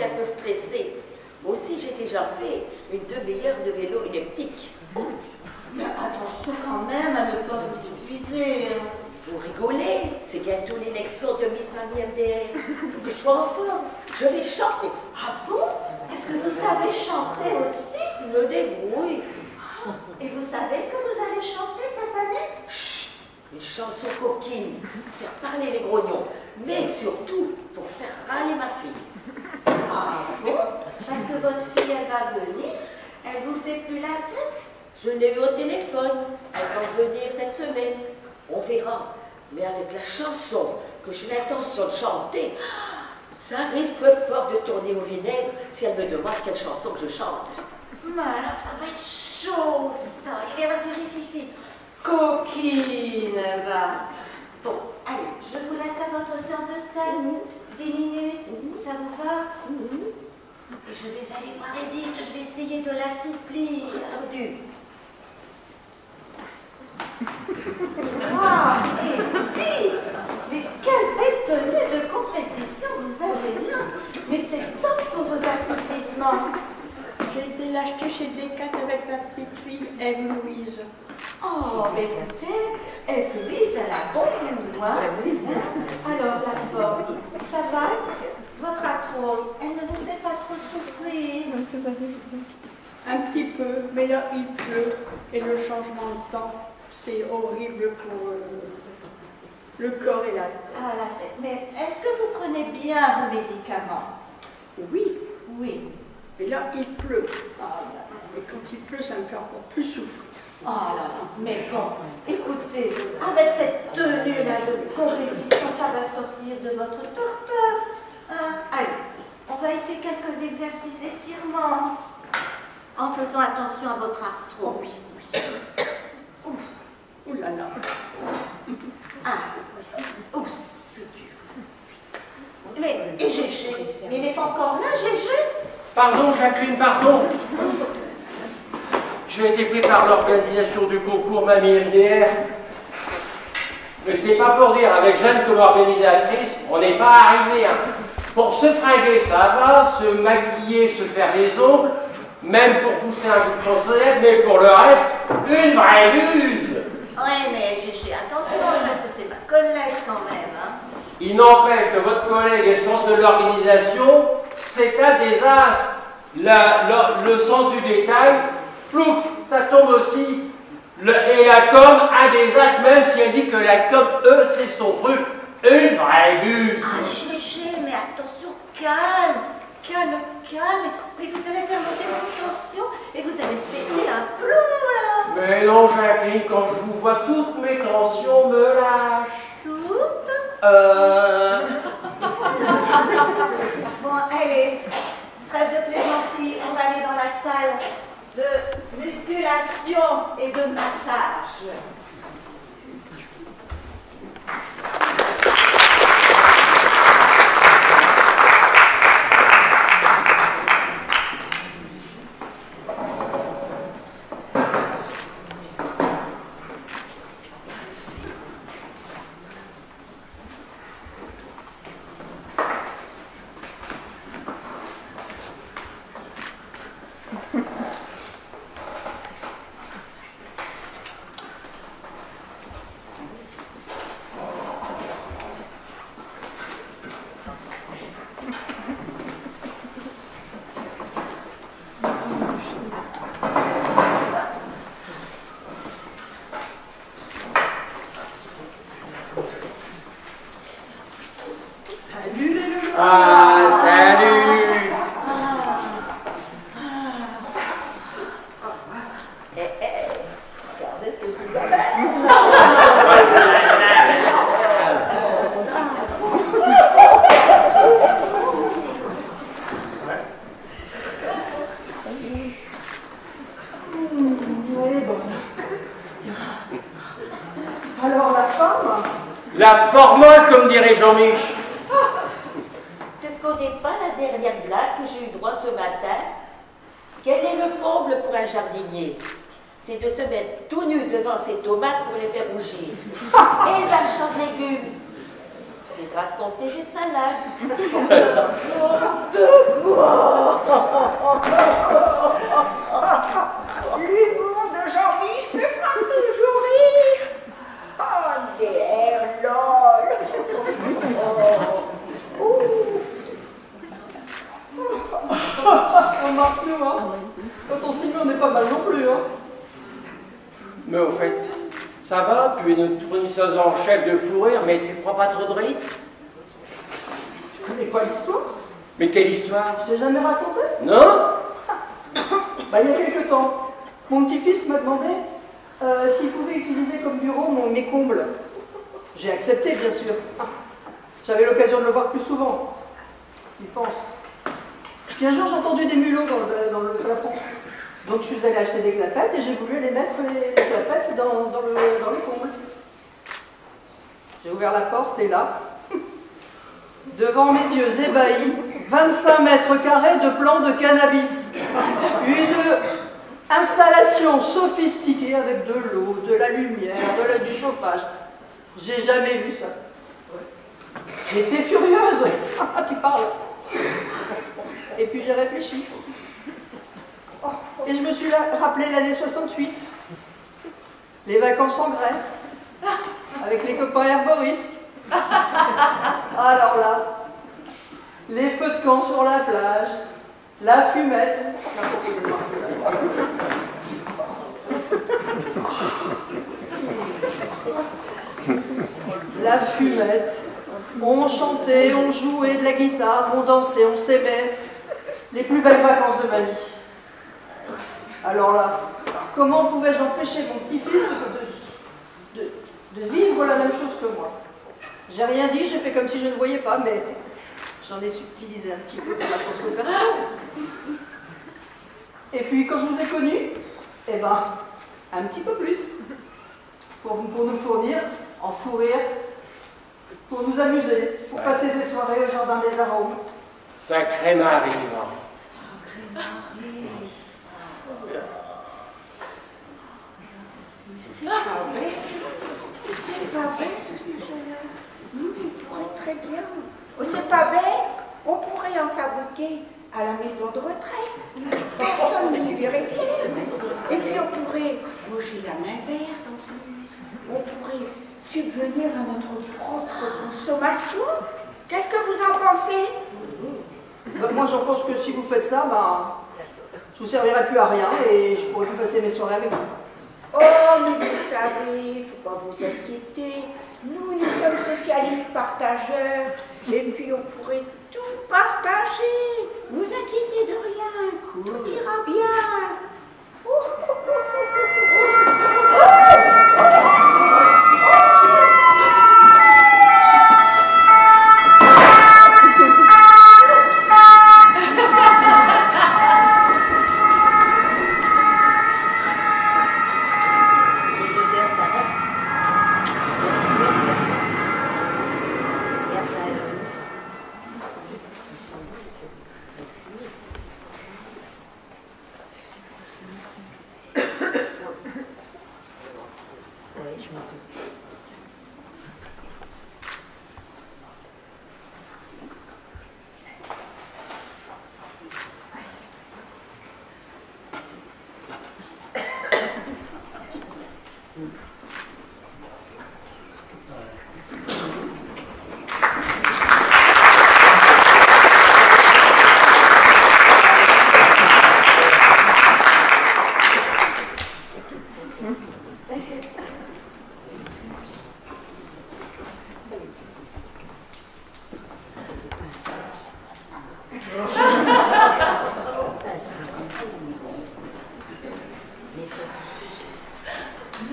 J'étais un peu stressée. Aussi, j'ai déjà fait une demi-heure de vélo elliptique. Mais attention quand même à ne pas vous épuiser. Vous rigolez? C'est bientôt l'élection de Miss Mamie MDR. Faut que je sois en forme. Je vais chanter. Ah bon? Est-ce que vous savez chanter aussi? Je me débrouille. Et vous savez ce que vous allez chanter cette année? Chut, Une chanson coquine pour faire parler les grognons. Mais surtout pour faire râler ma fille. Ah Parce que votre fille, elle va venir, elle vous fait plus la tête Je l'ai eu au téléphone. Elle va venir cette semaine. On verra. Mais avec la chanson que j'ai l'intention de chanter, ça risque fort de tourner au vinaigre si elle me demande quelle chanson je chante. Mais alors ça va être chaud ça. Il y aura du rififi. Coquine, va. Bon, allez, je vous laisse à votre séance de style. 10 minutes, ça vous va Et je vais aller voir Edith, je vais essayer de l'assouplir. Entendu. Ah, Edith Mais quelle belle tenue de compétition vous avez là Mais c'est top pour vos assouplissements. J'ai été l'acheter chez Decat avec ma petite fille Eve-Louise. Oh, mais écoutez, Eve Louise, elle a bon goût, hein? Alors, la forme, ça va? Votre arthrose, elle ne vous fait pas trop souffrir Un petit peu, mais là il pleut et le changement de temps, c'est horrible pour euh, le corps et la tête. Ah, la tête. Mais est-ce que vous prenez bien vos médicaments? Oui, Oui. mais là il pleut. Ah, et quand il pleut, ça me fait encore plus souffrir. Oh là là, mais bon, écoutez, avec cette tenue-là de compétition, ça va sortir de votre torpeur. Hein Allez, on va essayer quelques exercices d'étirement en faisant attention à votre arthrose. Ouf, Ouh là là. ah, ouf, c'est dur. Mais, et Gégé Mais il est encore là, Gégé Pardon, Jacqueline, pardon. J'ai été pris par l'organisation du concours Mamie MDR. Mais c'est pas pour dire, avec Jeanne comme organisatrice, on n'est pas arrivé. hein. Pour se fringuer, ça va, se maquiller, se faire les ongles, même pour pousser un bout de chansonnette, mais pour le reste, une vraie luse. Ouais, mais Gégé, attention, parce que c'est ma collègue quand même. Hein. Il n'empêche que votre collègue et le sens de l'organisation, c'est un désastre. La- la- le sens du détail, plouc, ça tombe aussi. Le- et la com, un désastre, même si elle dit que la com, eux, c'est son truc. Une vraie buse. Ah, Gégé, mais attention, calme, calme, calme. Mais vous allez faire monter votre tension et vous allez péter un plomb là. Mais non, Jacqueline, quand je vous vois, toutes mes tensions me lâchent. Toutes Euh... Bon, allez, trêve de plaisanterie, on va aller dans la salle de musculation et de massage. Comme dirait Jean-Mich. Tu ne connais pas la dernière blague que j'ai eu droit ce matin? Quel est le comble pour un jardinier? C'est de se mettre tout nu devant ses tomates pour les faire rougir. Et l'achat de légumes C'est de raconter des salades. L'humour de Jean-Mich me fera toujours rire. Oh, DR, lol. Remarque-nous, hein. Quand on s'y met, on n'est pas mal non plus, hein. Mais au fait, ça va, tu es notre fournisseuse en chef de fourrure, mais tu prends pas trop de risques Tu connais pas l'histoire Mais quelle histoire Je t'ai jamais raconté Non Bah, il y a quelques temps, mon petit-fils m'a demandé euh, s'il pouvait utiliser comme bureau mon, mes combles. J'ai accepté, bien sûr. J'avais l'occasion de le voir plus souvent. Il pense. Puis un jour, j'ai entendu des mulots dans le, dans le plafond. Donc, je suis allée acheter des clapettes et j'ai voulu les mettre, les, les clapettes, dans, dans, le, dans les combles. J'ai ouvert la porte et là, devant mes yeux ébahis, 25 mètres carrés de plants de cannabis. Une installation sophistiquée avec de l'eau, de la lumière, de la, du chauffage. J'ai jamais vu ça. J'étais furieuse. Ah, tu parles. Et puis j'ai réfléchi. Et je me suis rappelé l'année 68. Les vacances en Grèce. Avec les copains herboristes. Alors là, les feux de camp sur la plage, la fumette. La fumette. On chantait, on jouait de la guitare, on dansait, on s'aimait. Les plus belles vacances de ma vie. Alors là, comment pouvais-je empêcher mon petit-fils de, de- vivre la même chose que moi J'ai rien dit, j'ai fait comme si je ne voyais pas, mais j'en ai subtilisé un petit peu dans ma consommation. Et puis quand je vous ai connus, eh ben, un petit peu plus. Pour, pour nous fournir en fou rire, pour nous amuser, pour passer des soirées au jardin des arômes. Sacré Marie. C'est pas bête. C'est pas bête ce projet-là. Nous, on pourrait très bien. Oh, c'est pas bête. On pourrait en fabriquer à la maison de retraite. Personne n'y verrait clair. Et puis on pourrait loger la main verte en plus. On pourrait subvenir à notre propre consommation. Qu'est-ce que vous en pensez? Bah, moi, j'en pense que si vous faites ça, ben, je vous servirai plus à rien et je pourrai plus passer mes soirées avec vous. Oh, mais vous savez, il ne faut pas vous inquiéter. Nous, nous sommes socialistes partageurs. Et puis, on pourrait tout partager. Vous inquiétez de rien. Tout ira bien odeurs, ça reste. La fumée, ça sent. Et après, elle revient. Ça sent bon. Ça fume. Oui, je m'en doute.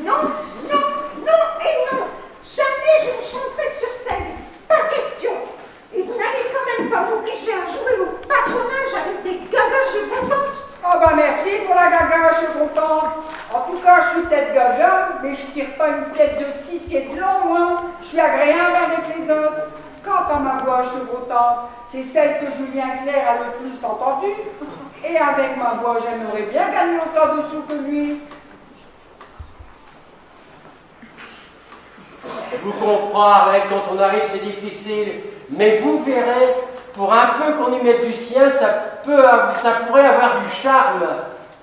Non, pas gaga, chevrotante. En tout cas, je suis tête mais je tire pas une tête de six pieds de long, moi. Je suis agréable avec les autres. Quant à ma voix chevrotante, c'est celle que Julien Clerc a le plus entendue. Et avec ma voix, j'aimerais bien gagner autant de sous que lui. Je vous comprends, quand on arrive, c'est difficile. Mais vous verrez, pour un peu qu'on y mette du sien, ça, peut, ça pourrait avoir du charme.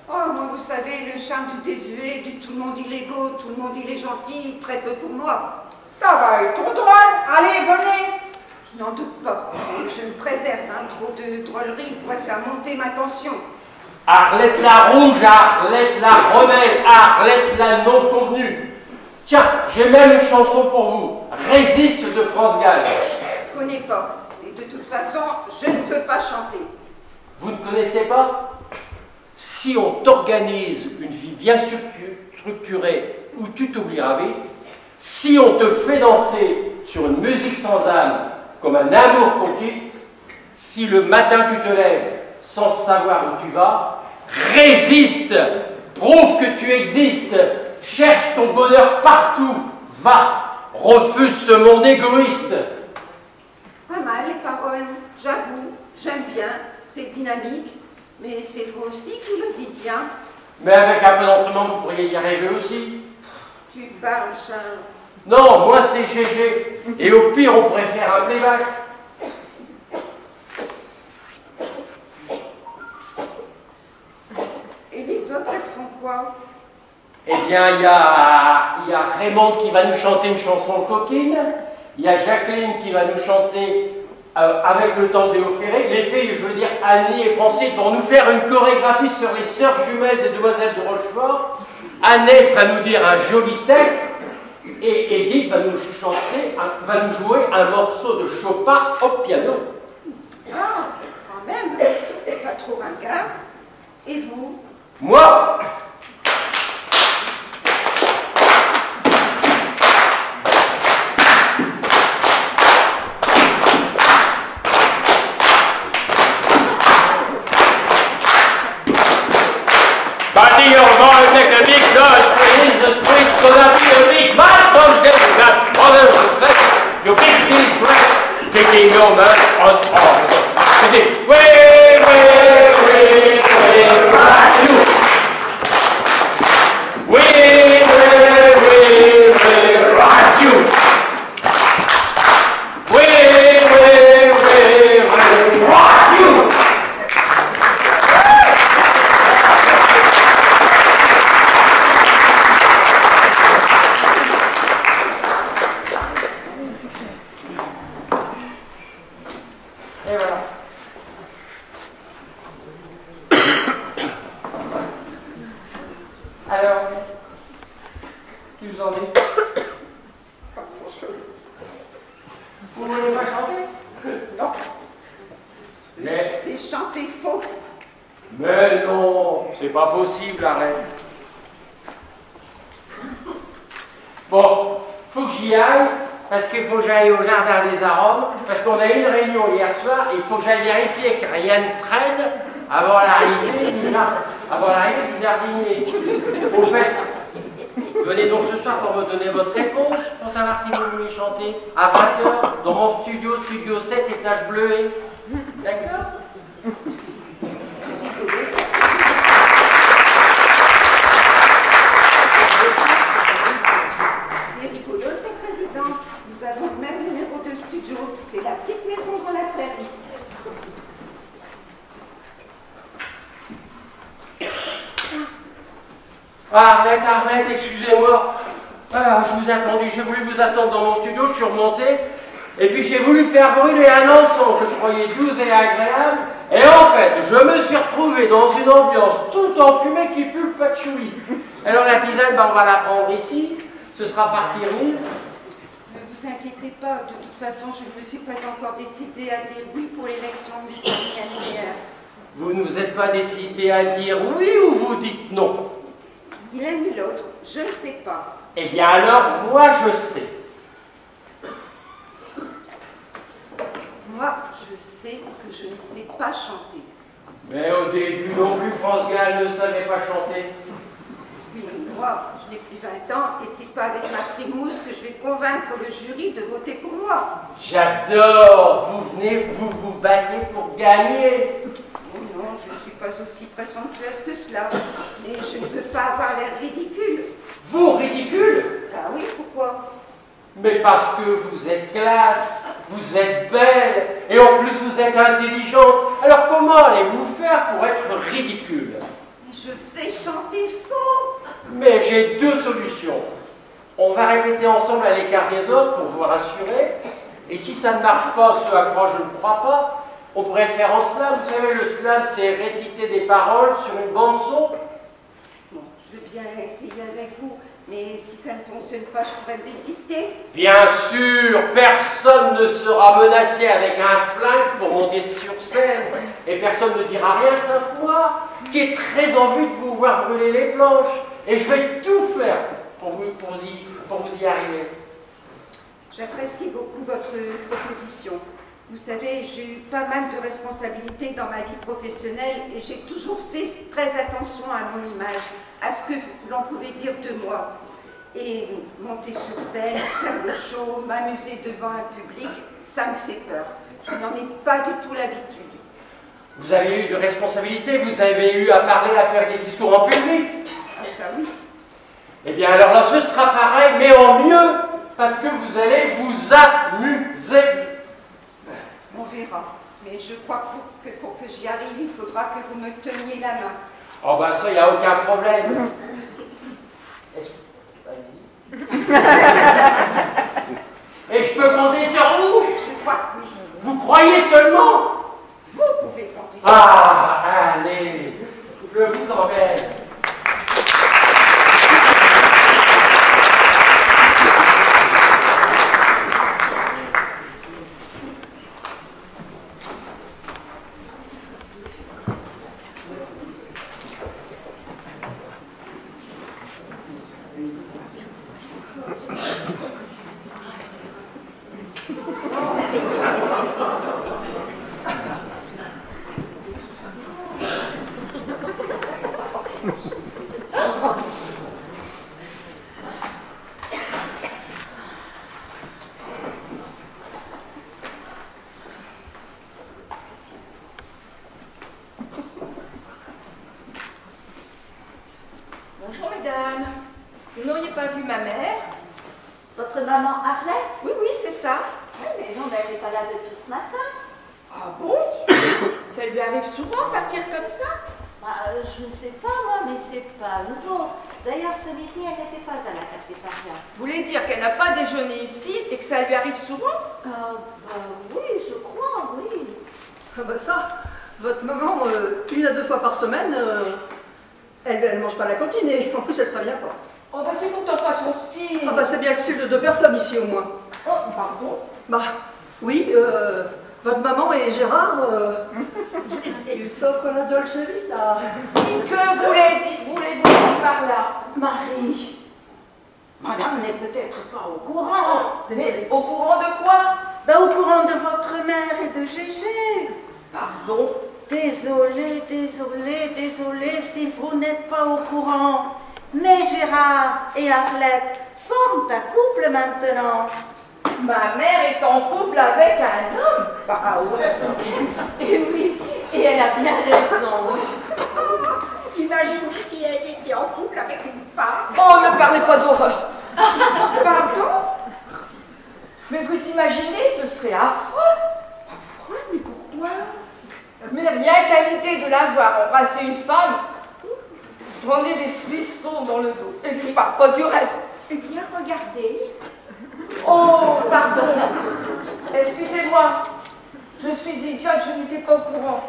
Oh, moi, vous savez, le charme du désuet, du tout le monde il est beau, tout le monde il est gentil, très peu pour moi. Ça va être trop drôle? Allez, venez. Je n'en doute pas. Je me préserve, hein. Trop de drôlerie pourrait faire monter ma tension. Arlette la rouge, Arlette la rebelle, Arlette la non convenue. Tiens, j'ai même une chanson pour vous. Résiste de France Gall. Je ne connais pas. Et de toute façon, je ne veux pas chanter. Vous ne connaissez pas? Si on t'organise une vie bien structurée où tu t'oublieras vite, si on te fait danser sur une musique sans âme, comme un amour qu'on quitte, si le matin tu te lèves sans savoir où tu vas, résiste, prouve que tu existes, cherche ton bonheur partout, va, refuse ce monde égoïste. Pas mal les paroles, j'avoue, j'aime bien, c'est dynamique, mais c'est vous aussi qui le dites bien. Mais avec un peu d'entraînement, vous pourriez y arriver aussi. Tu parles, Charles. Non, moi c'est GG. Et au pire, on pourrait faire un playback. Et les autres, elles font quoi? Eh bien, il y a, y a Raymond qui va nous chanter une chanson coquine. Il y a Jacqueline qui va nous chanter euh, avec le temps de Léo Ferré. Les filles, je veux dire Annie et Francine, vont nous faire une chorégraphie sur les sœurs jumelles des demoiselles de Rochefort. Annette va nous dire un joli texte. Et Edith va nous chanter, va nous jouer un morceau de Chopin au piano. Ah, quand même, c'est pas trop ringard. Et vous? Moi? Peki ne onlar? Al, al. Peki. Ne vous inquiétez pas, de toute façon, je ne me suis pas encore décidée à dire oui pour l'élection ministérielle. Vous ne vous êtes pas décidé à dire oui ou vous dites non? Ni l'un ni l'autre, je ne sais pas. Eh bien alors, moi je sais. Moi, je sais que je ne sais pas chanter. Mais au début non plus, France Gall ne savait pas chanter. Moi, je n'ai plus 20 ans et c'est pas avec ma frimousse que je vais convaincre le jury de voter pour moi. J'adore Vous venez, vous vous battez pour gagner. Oh non, je ne suis pas aussi présomptueuse que cela. Et je ne veux pas avoir l'air ridicule. Vous, ridicule? Ah oui, pourquoi? Mais parce que vous êtes classe, vous êtes belle, et en plus vous êtes intelligente. Alors comment allez-vous faire pour être ridicule? Je vais chanter faux. Mais j'ai deux solutions. On va répéter ensemble à l'écart des autres pour vous rassurer. Et si ça ne marche pas, ce à quoi je ne crois pas, on pourrait faire en slam. Vous savez, le slam, c'est réciter des paroles sur une bande son. Bon, je veux bien essayer avec vous, mais si ça ne fonctionne pas, je pourrais me désister. Bien sûr, personne ne sera menacé avec un flingue pour monter sur scène. Et personne ne dira rien sauf moi, qui ai très envie de vous voir brûler les planches. Et je vais tout faire pour vous, pour y, pour vous y arriver. J'apprécie beaucoup votre proposition. Vous savez, j'ai eu pas mal de responsabilités dans ma vie professionnelle et j'ai toujours fait très attention à mon image, à ce que l'on pouvait dire de moi. Et monter sur scène, faire le show, m'amuser devant un public, ça me fait peur. Je n'en ai pas du tout l'habitude. Vous avez eu de responsabilités, vous avez eu à parler, à faire des discours en public. Ah. Eh bien alors là, ce sera pareil, mais en mieux, parce que vous allez vous amuser. On verra. Mais je crois que pour que j'y arrive, il faudra que vous me teniez la main. Oh ben ça, il n'y a aucun problème. Et je peux compter sur vous? Je crois que oui. Vous croyez seulement? Vous pouvez compter sur Ah, allez, je vous emmène. Idiote, je n'étais pas au courant.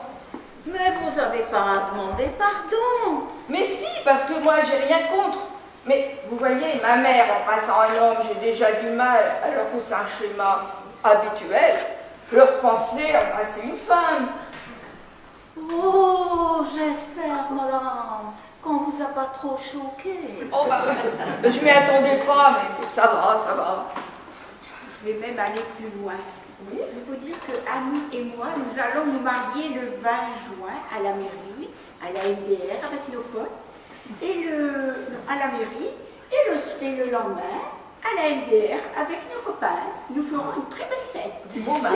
Mais vous n'avez pas à demander pardon. Mais si, parce que moi, j'ai rien contre. Mais vous voyez, ma mère, en passant un homme, j'ai déjà du mal, alors que c'est un schéma habituel, leur penser embrasser une femme. Oh, j'espère, madame, qu'on vous a pas trop choqué. Oh bah, je m'y attendais pas, mais ça va, ça va. Je vais même aller plus loin. Oui, il faut dire que Annie et moi, nous allons nous marier le 20 juin à la mairie, à la MDR avec nos potes, et le, à la mairie, et le, et le lendemain, à la MDR avec nos copains. Nous ferons une très belle fête. Bon, bah,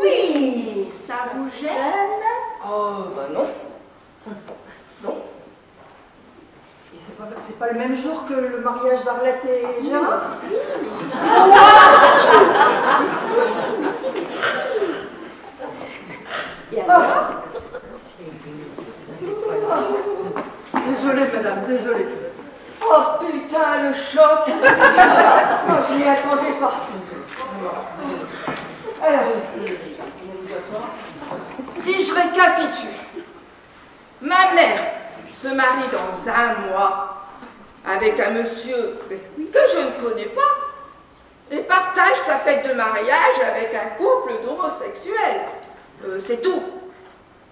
Oui, ça vous gêne Oh, bah. Non. C'est pas, pas le même jour que le mariage d'Arlette et Gérard Et alors Désolée, madame, désolée. Oh putain, le choc oh, Je m'y attendais pas. Alors, si je récapitule, ma mère se marie dans un mois avec un monsieur que je ne connais pas et partage sa fête de mariage avec un couple d'homosexuels. Euh, c'est tout.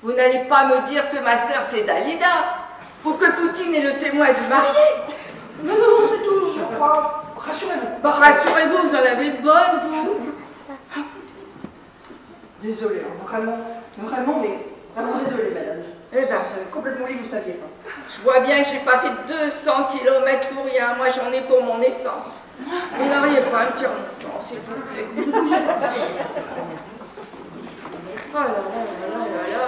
Vous n'allez pas me dire que ma sœur c'est Dalida ou que Poutine est le témoin du marié. Non, non, non, c'est tout. Je crois. Rassurez-vous. Bah, rassurez-vous, vous en avez de bonnes, vous. Désolée, hein, vraiment, vraiment, mais vraiment désolée, madame. Eh ben, J'avais complètement que vous saviez pas. je vois bien que j'ai pas fait 200 km pour rien. Moi, j'en ai pour mon essence. Vous n'auriez pas à me dire non, s'il vous plaît. Oh là là là là là là.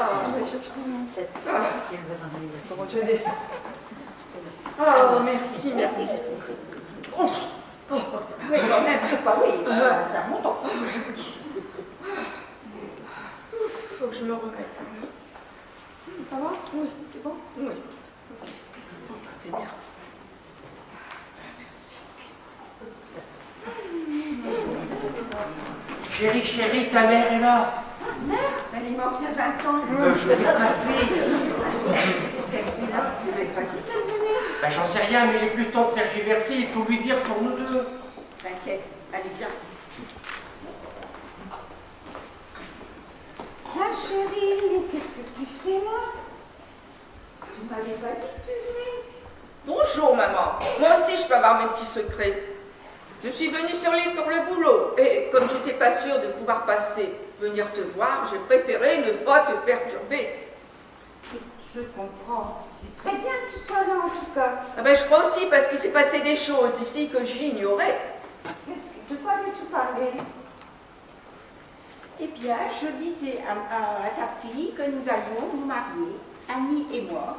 Ah. Comment tu Oh, merci, merci. Ouf. Oh, oui, quand même. Bah oui, bah, ça Ouf, faut que je me remette. Ça va? Oui, c'est bon? Oui. C'est bien. Chérie, chérie, ta mère est là. Elle est morte il y a 20 ans. Euh, je veux dire ta fille. Qu'est-ce qu'elle fait là? Elle m'avait pas dit qu'elle venait. Ben, j'en sais rien, mais il est plus temps de tergiverser. Il faut lui dire pour nous deux. T'inquiète, allez viens. Ma chérie, mais qu'est-ce que tu fais là? Tu m'avais pas dit que tu venais. Bonjour maman, moi aussi je peux avoir mes petits secrets. Je suis venue sur l'île pour le boulot et comme j'étais pas sûre de pouvoir passer, venir te voir, j'ai préféré ne pas te perturber. Je comprends. C'est très bien que tu sois là en tout cas. Ah ben, je crois aussi parce qu'il s'est passé des choses ici que j'ignorais. De quoi veux-tu parler? Eh bien, je disais à, à- à ta fille que nous allions nous marier, Annie et moi.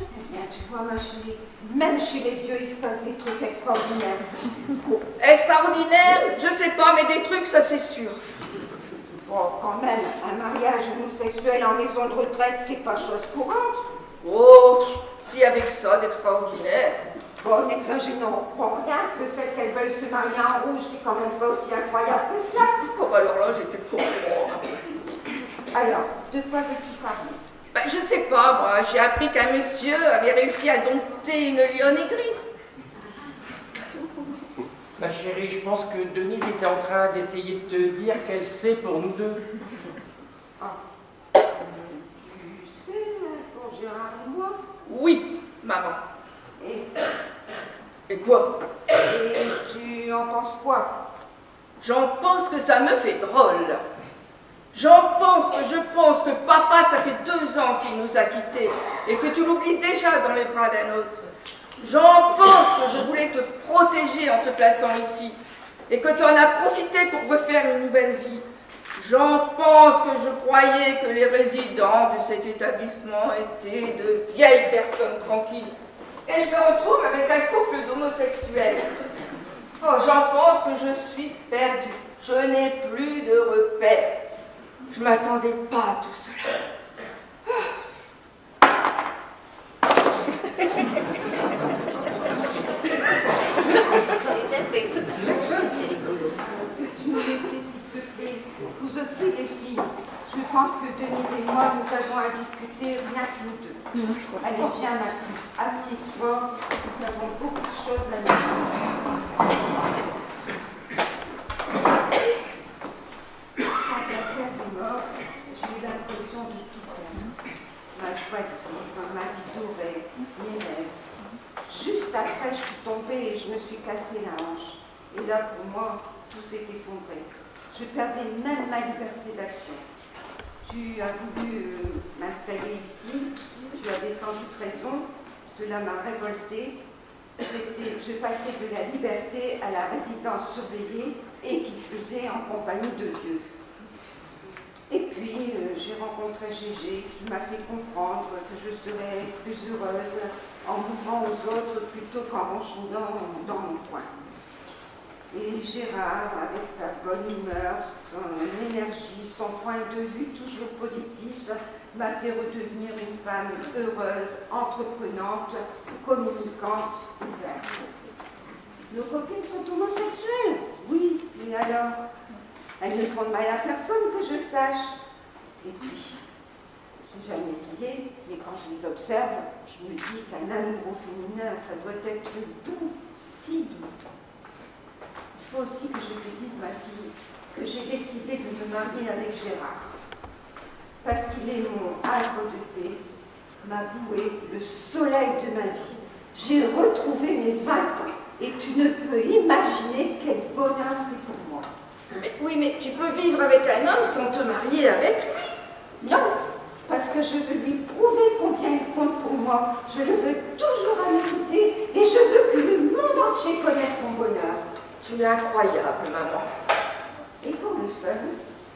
Eh bien, tu vois, ma chérie, même chez les vieux, il se passe des trucs extraordinaires. Extraordinaire, je sais pas, mais des trucs, ça c'est sûr. Bon, quand même, un mariage homosexuel en maison de retraite, c'est pas chose courante. Oh, si avec ça d'extraordinaire. Bon, n'exagérons pas rien. Le fait qu'elle veuille se marier en rouge, c'est quand même pas aussi incroyable que cela. Oh, bah alors là, j'étais pour Alors, de quoi veux-tu parler? Ben, je sais pas, moi, j'ai appris qu'un monsieur avait réussi à dompter une lionne aigrie. Ma chérie, je pense que Denise était en train d'essayer de te dire qu'elle sait pour nous deux. Tu sais, pour Gérard et moi, Oui, maman. et, Et quoi? Et tu en penses quoi? J'en pense que ça me fait drôle. J'en pense que je pense que papa, ça fait deux ans qu'il nous a quittés et que tu l'oublies déjà dans les bras d'un autre. J'en pense que je voulais te protéger en te plaçant ici et que tu en as profité pour refaire une nouvelle vie. J'en pense que je croyais que les résidents de cet établissement étaient de vieilles personnes tranquilles. Et je me retrouve avec un couple d'homosexuels. Oh, j'en pense que je suis perdue. Je n'ai plus de repères. Je m'attendais pas à tout cela. Tu nous laisser, s'il te plaît, vous aussi les filles. Je pense que Denise et moi, nous avons à discuter rien que nous deux. Allez, viens, ma puce, assieds-toi. Nous avons beaucoup de choses à nous dire. Quand la père est mort, j'ai eu l'impression de tout perdre. Ma ma. Juste après, je suis tombée et je me suis cassé la hanche. Et là, pour moi, tout s'est effondré. je perdais même ma liberté d'action. Tu as voulu euh, m'installer ici, tu avais sans doute raison, cela m'a révoltée. Je passais de la liberté à la résidence surveillée et qui faisait en compagnie de Dieu. Et puis, euh, j'ai rencontré Gégé qui m'a fait comprendre que je serais plus heureuse en m'ouvrant aux autres plutôt qu'en m'enchaînant dans mon coin. Et Gérard, avec sa bonne humeur, son énergie, son point de vue toujours positif, m'a fait redevenir une femme heureuse, entreprenante, communicante, ouverte. Nos copines sont homosexuelles, oui, mais alors Elles ne font de mal à personne que je sache. Et puis, j'ai jamais essayé, mais quand je les observe, je me dis qu'un amour féminin, ça doit être doux, si doux faut aussi que je te dise, ma fille, que j'ai décidé de me marier avec Gérard. Parce qu'il est mon havre de paix, ma bouée, le soleil de ma vie. J'ai retrouvé mes 20 ans et tu ne peux imaginer quel bonheur c'est pour moi. Mais, oui, mais tu peux vivre avec un homme sans te marier avec lui Non, parce que je veux lui prouver combien il compte pour moi. Je le veux toujours à mes côtés et je veux que le monde entier connaisse mon bonheur. Tu es incroyable, maman. Et pour le fun,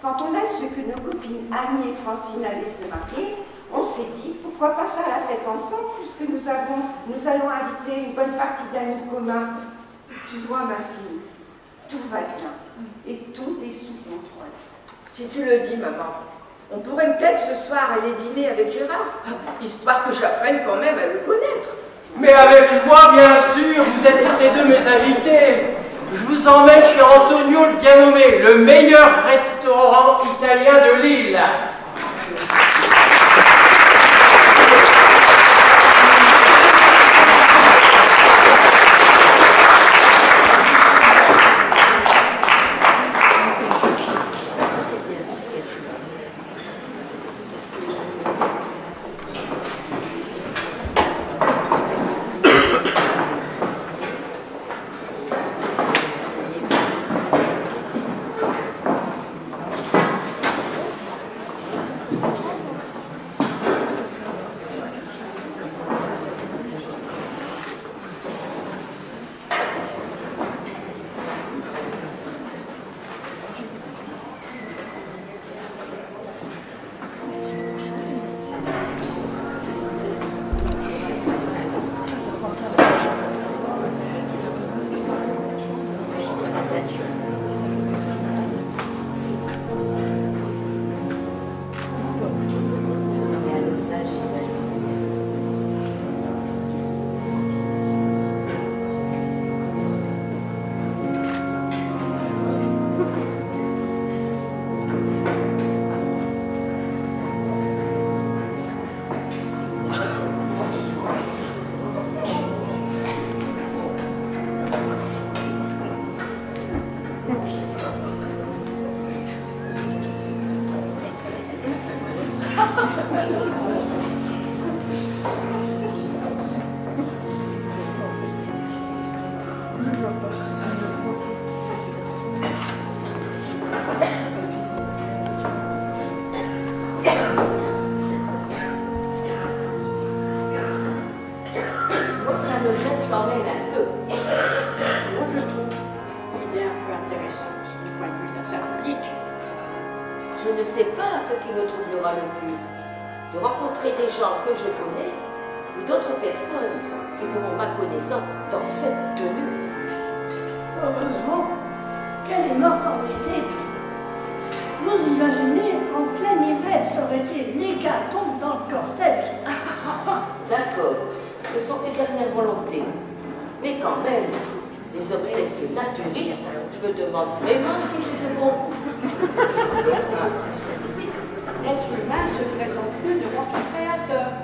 quand on a su que nos copines Annie et Francine allaient se marier, on s'est dit pourquoi pas faire la fête ensemble puisque nous, avons, nous allons inviter une bonne partie d'amis communs. Tu vois, ma fille, tout va bien et tout est sous contrôle. Si tu le dis, maman, on pourrait peut-être ce soir aller dîner avec Gérard, histoire que j'apprenne quand même à le connaître. Mais avec joie, bien sûr, vous êtes les deux mes invités. Je vous emmène chez Antonio le bien nommé, le meilleur restaurant italien de l'île. d'autres personnes qui feront ma connaissance dans cette tenue. Heureusement qu'elle est morte en été. Vous imaginez, en plein hiver, ça aurait été l'hécatombe dans le cortège. D'accord, ce sont ses dernières volontés. Mais quand même, les obsèques naturistes, je me demande vraiment si c'est de bon goût. L'être humain se présente plus devant ton créateur.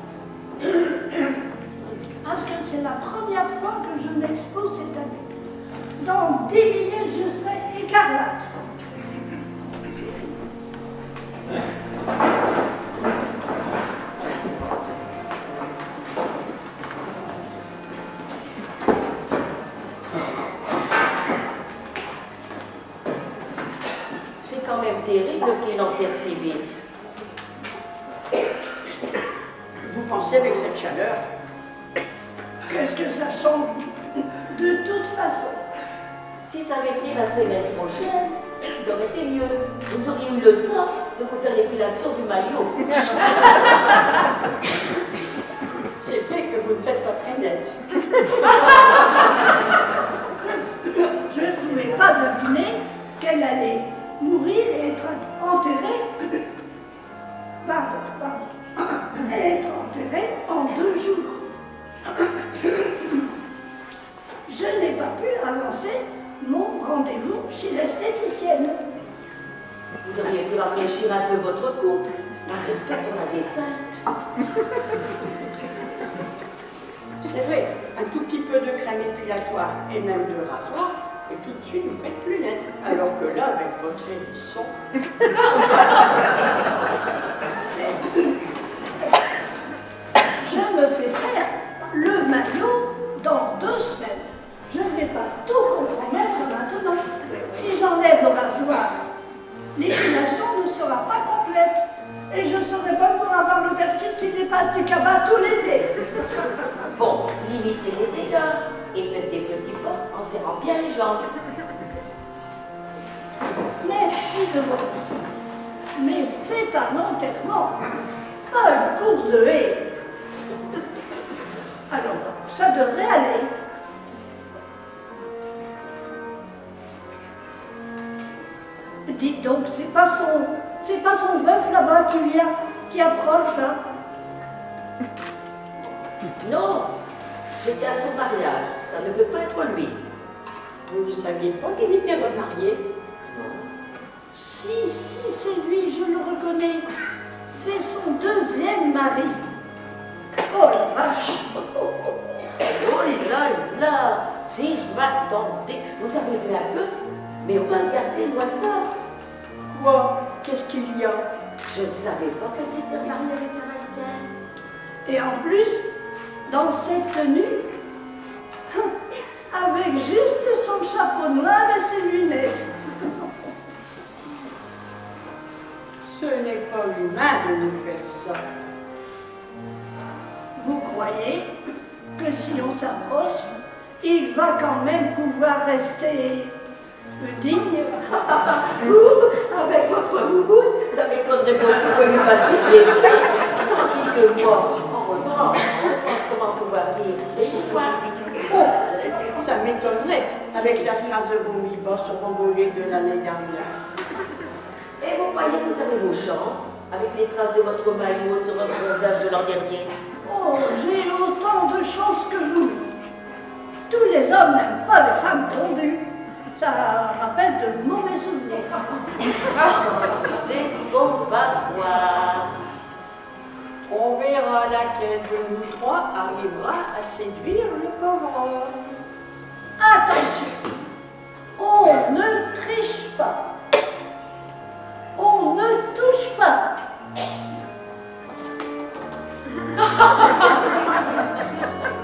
Parce que c'est la première fois que je m'expose cette année. Dans 10 minutes, je serai écarlate. J'étais à son mariage, ça ne peut pas être lui. Vous ne saviez pas qu'il était remarié? Si, si, c'est lui, je le reconnais. C'est son deuxième mari. Oh la vache Oh là là, si je m'attendais, vous avez vu un peu, mais regardez-moi ça. Quoi? Qu'est-ce qu'il y a? Je ne savais pas qu'elle s'était mariée avec un. Et en plus, dans cette tenue, avec juste son chapeau noir et ses lunettes. Ce n'est pas humain de nous faire ça. Vous croyez que si on s'approche, il va quand même pouvoir rester digne? Vous, avec votre moumoune, ça m'étonnerait beaucoup que lui fassiez des faits. Tandis que moi, en revanche, je pense comment pouvoir dire des histoires. Oh, ça m'étonnerait avec la trace de vos mi-bas sur volets de l'année dernière. Et vous croyez que vous avez vos chances avec les traces de votre maillot sur votre visage de l'an dernier? Oh, j'ai autant de chance que vous. Tous les hommes n'aiment pas les femmes tondues. Ça rappelle de mauvais souvenirs. C'est ce qu'on va voir? On verra laquelle de nous trois arrivera à séduire le pauvre homme. Attention, on ne triche pas. On ne touche pas.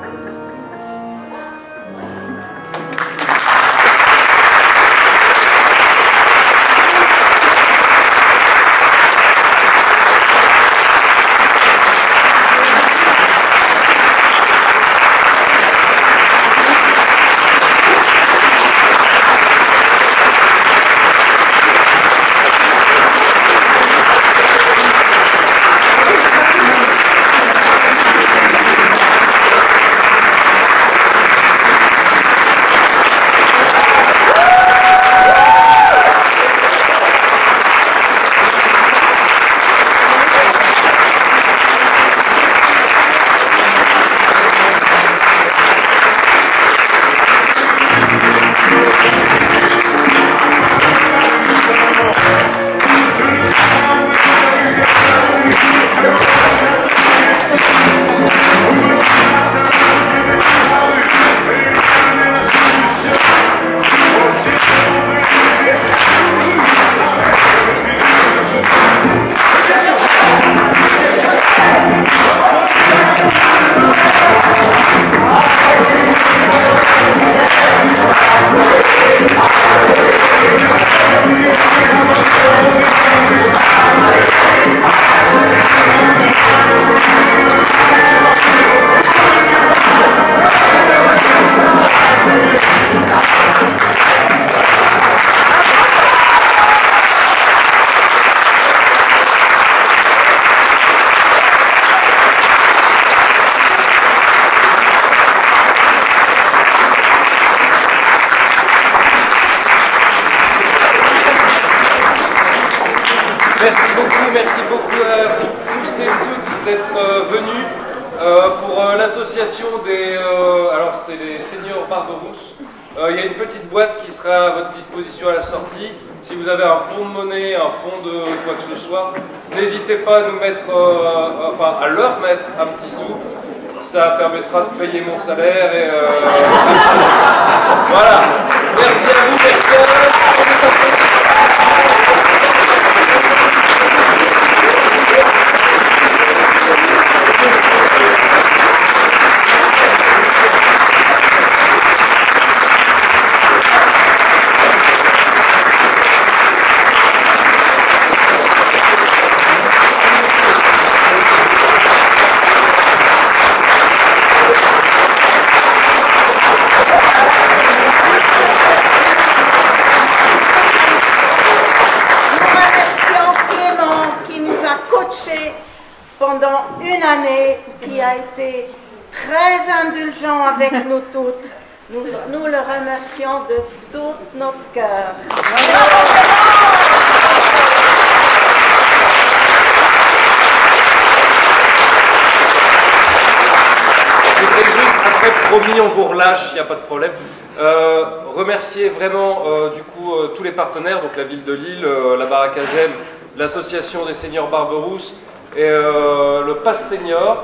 n'hésitez pas à nous mettre, euh, enfin à leur mettre un petit sou. Ça permettra de payer mon salaire et euh, voilà. Merci à vous, merci à vous. Nous remercions Clément qui nous a coachés pendant une année, qui a été très indulgent nous toutes. Nous, le remercions de tout notre cœur. Après, promis, on vous relâche, il n'y a pas de problème. Euh, remercier vraiment euh, du coup euh, tous les partenaires, donc la ville de Lille, euh, la Gemme, l'association des seniors Barberousse et le Pass Senior.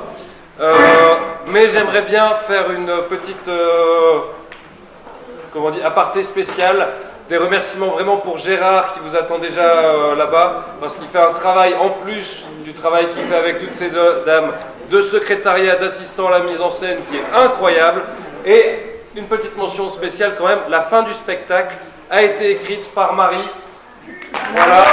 Mais j'aimerais bien faire une petite euh, comment aparté spécial. Des remerciements vraiment pour Gérard qui vous attend déjà euh, là-bas parce qu'il fait un travail en plus du travail qu'il fait avec toutes ces dames de secrétariat, d'assistant à la mise en scène qui est incroyable. Et une petite mention spéciale quand même, la fin du spectacle a été écrite par Marie. Voilà.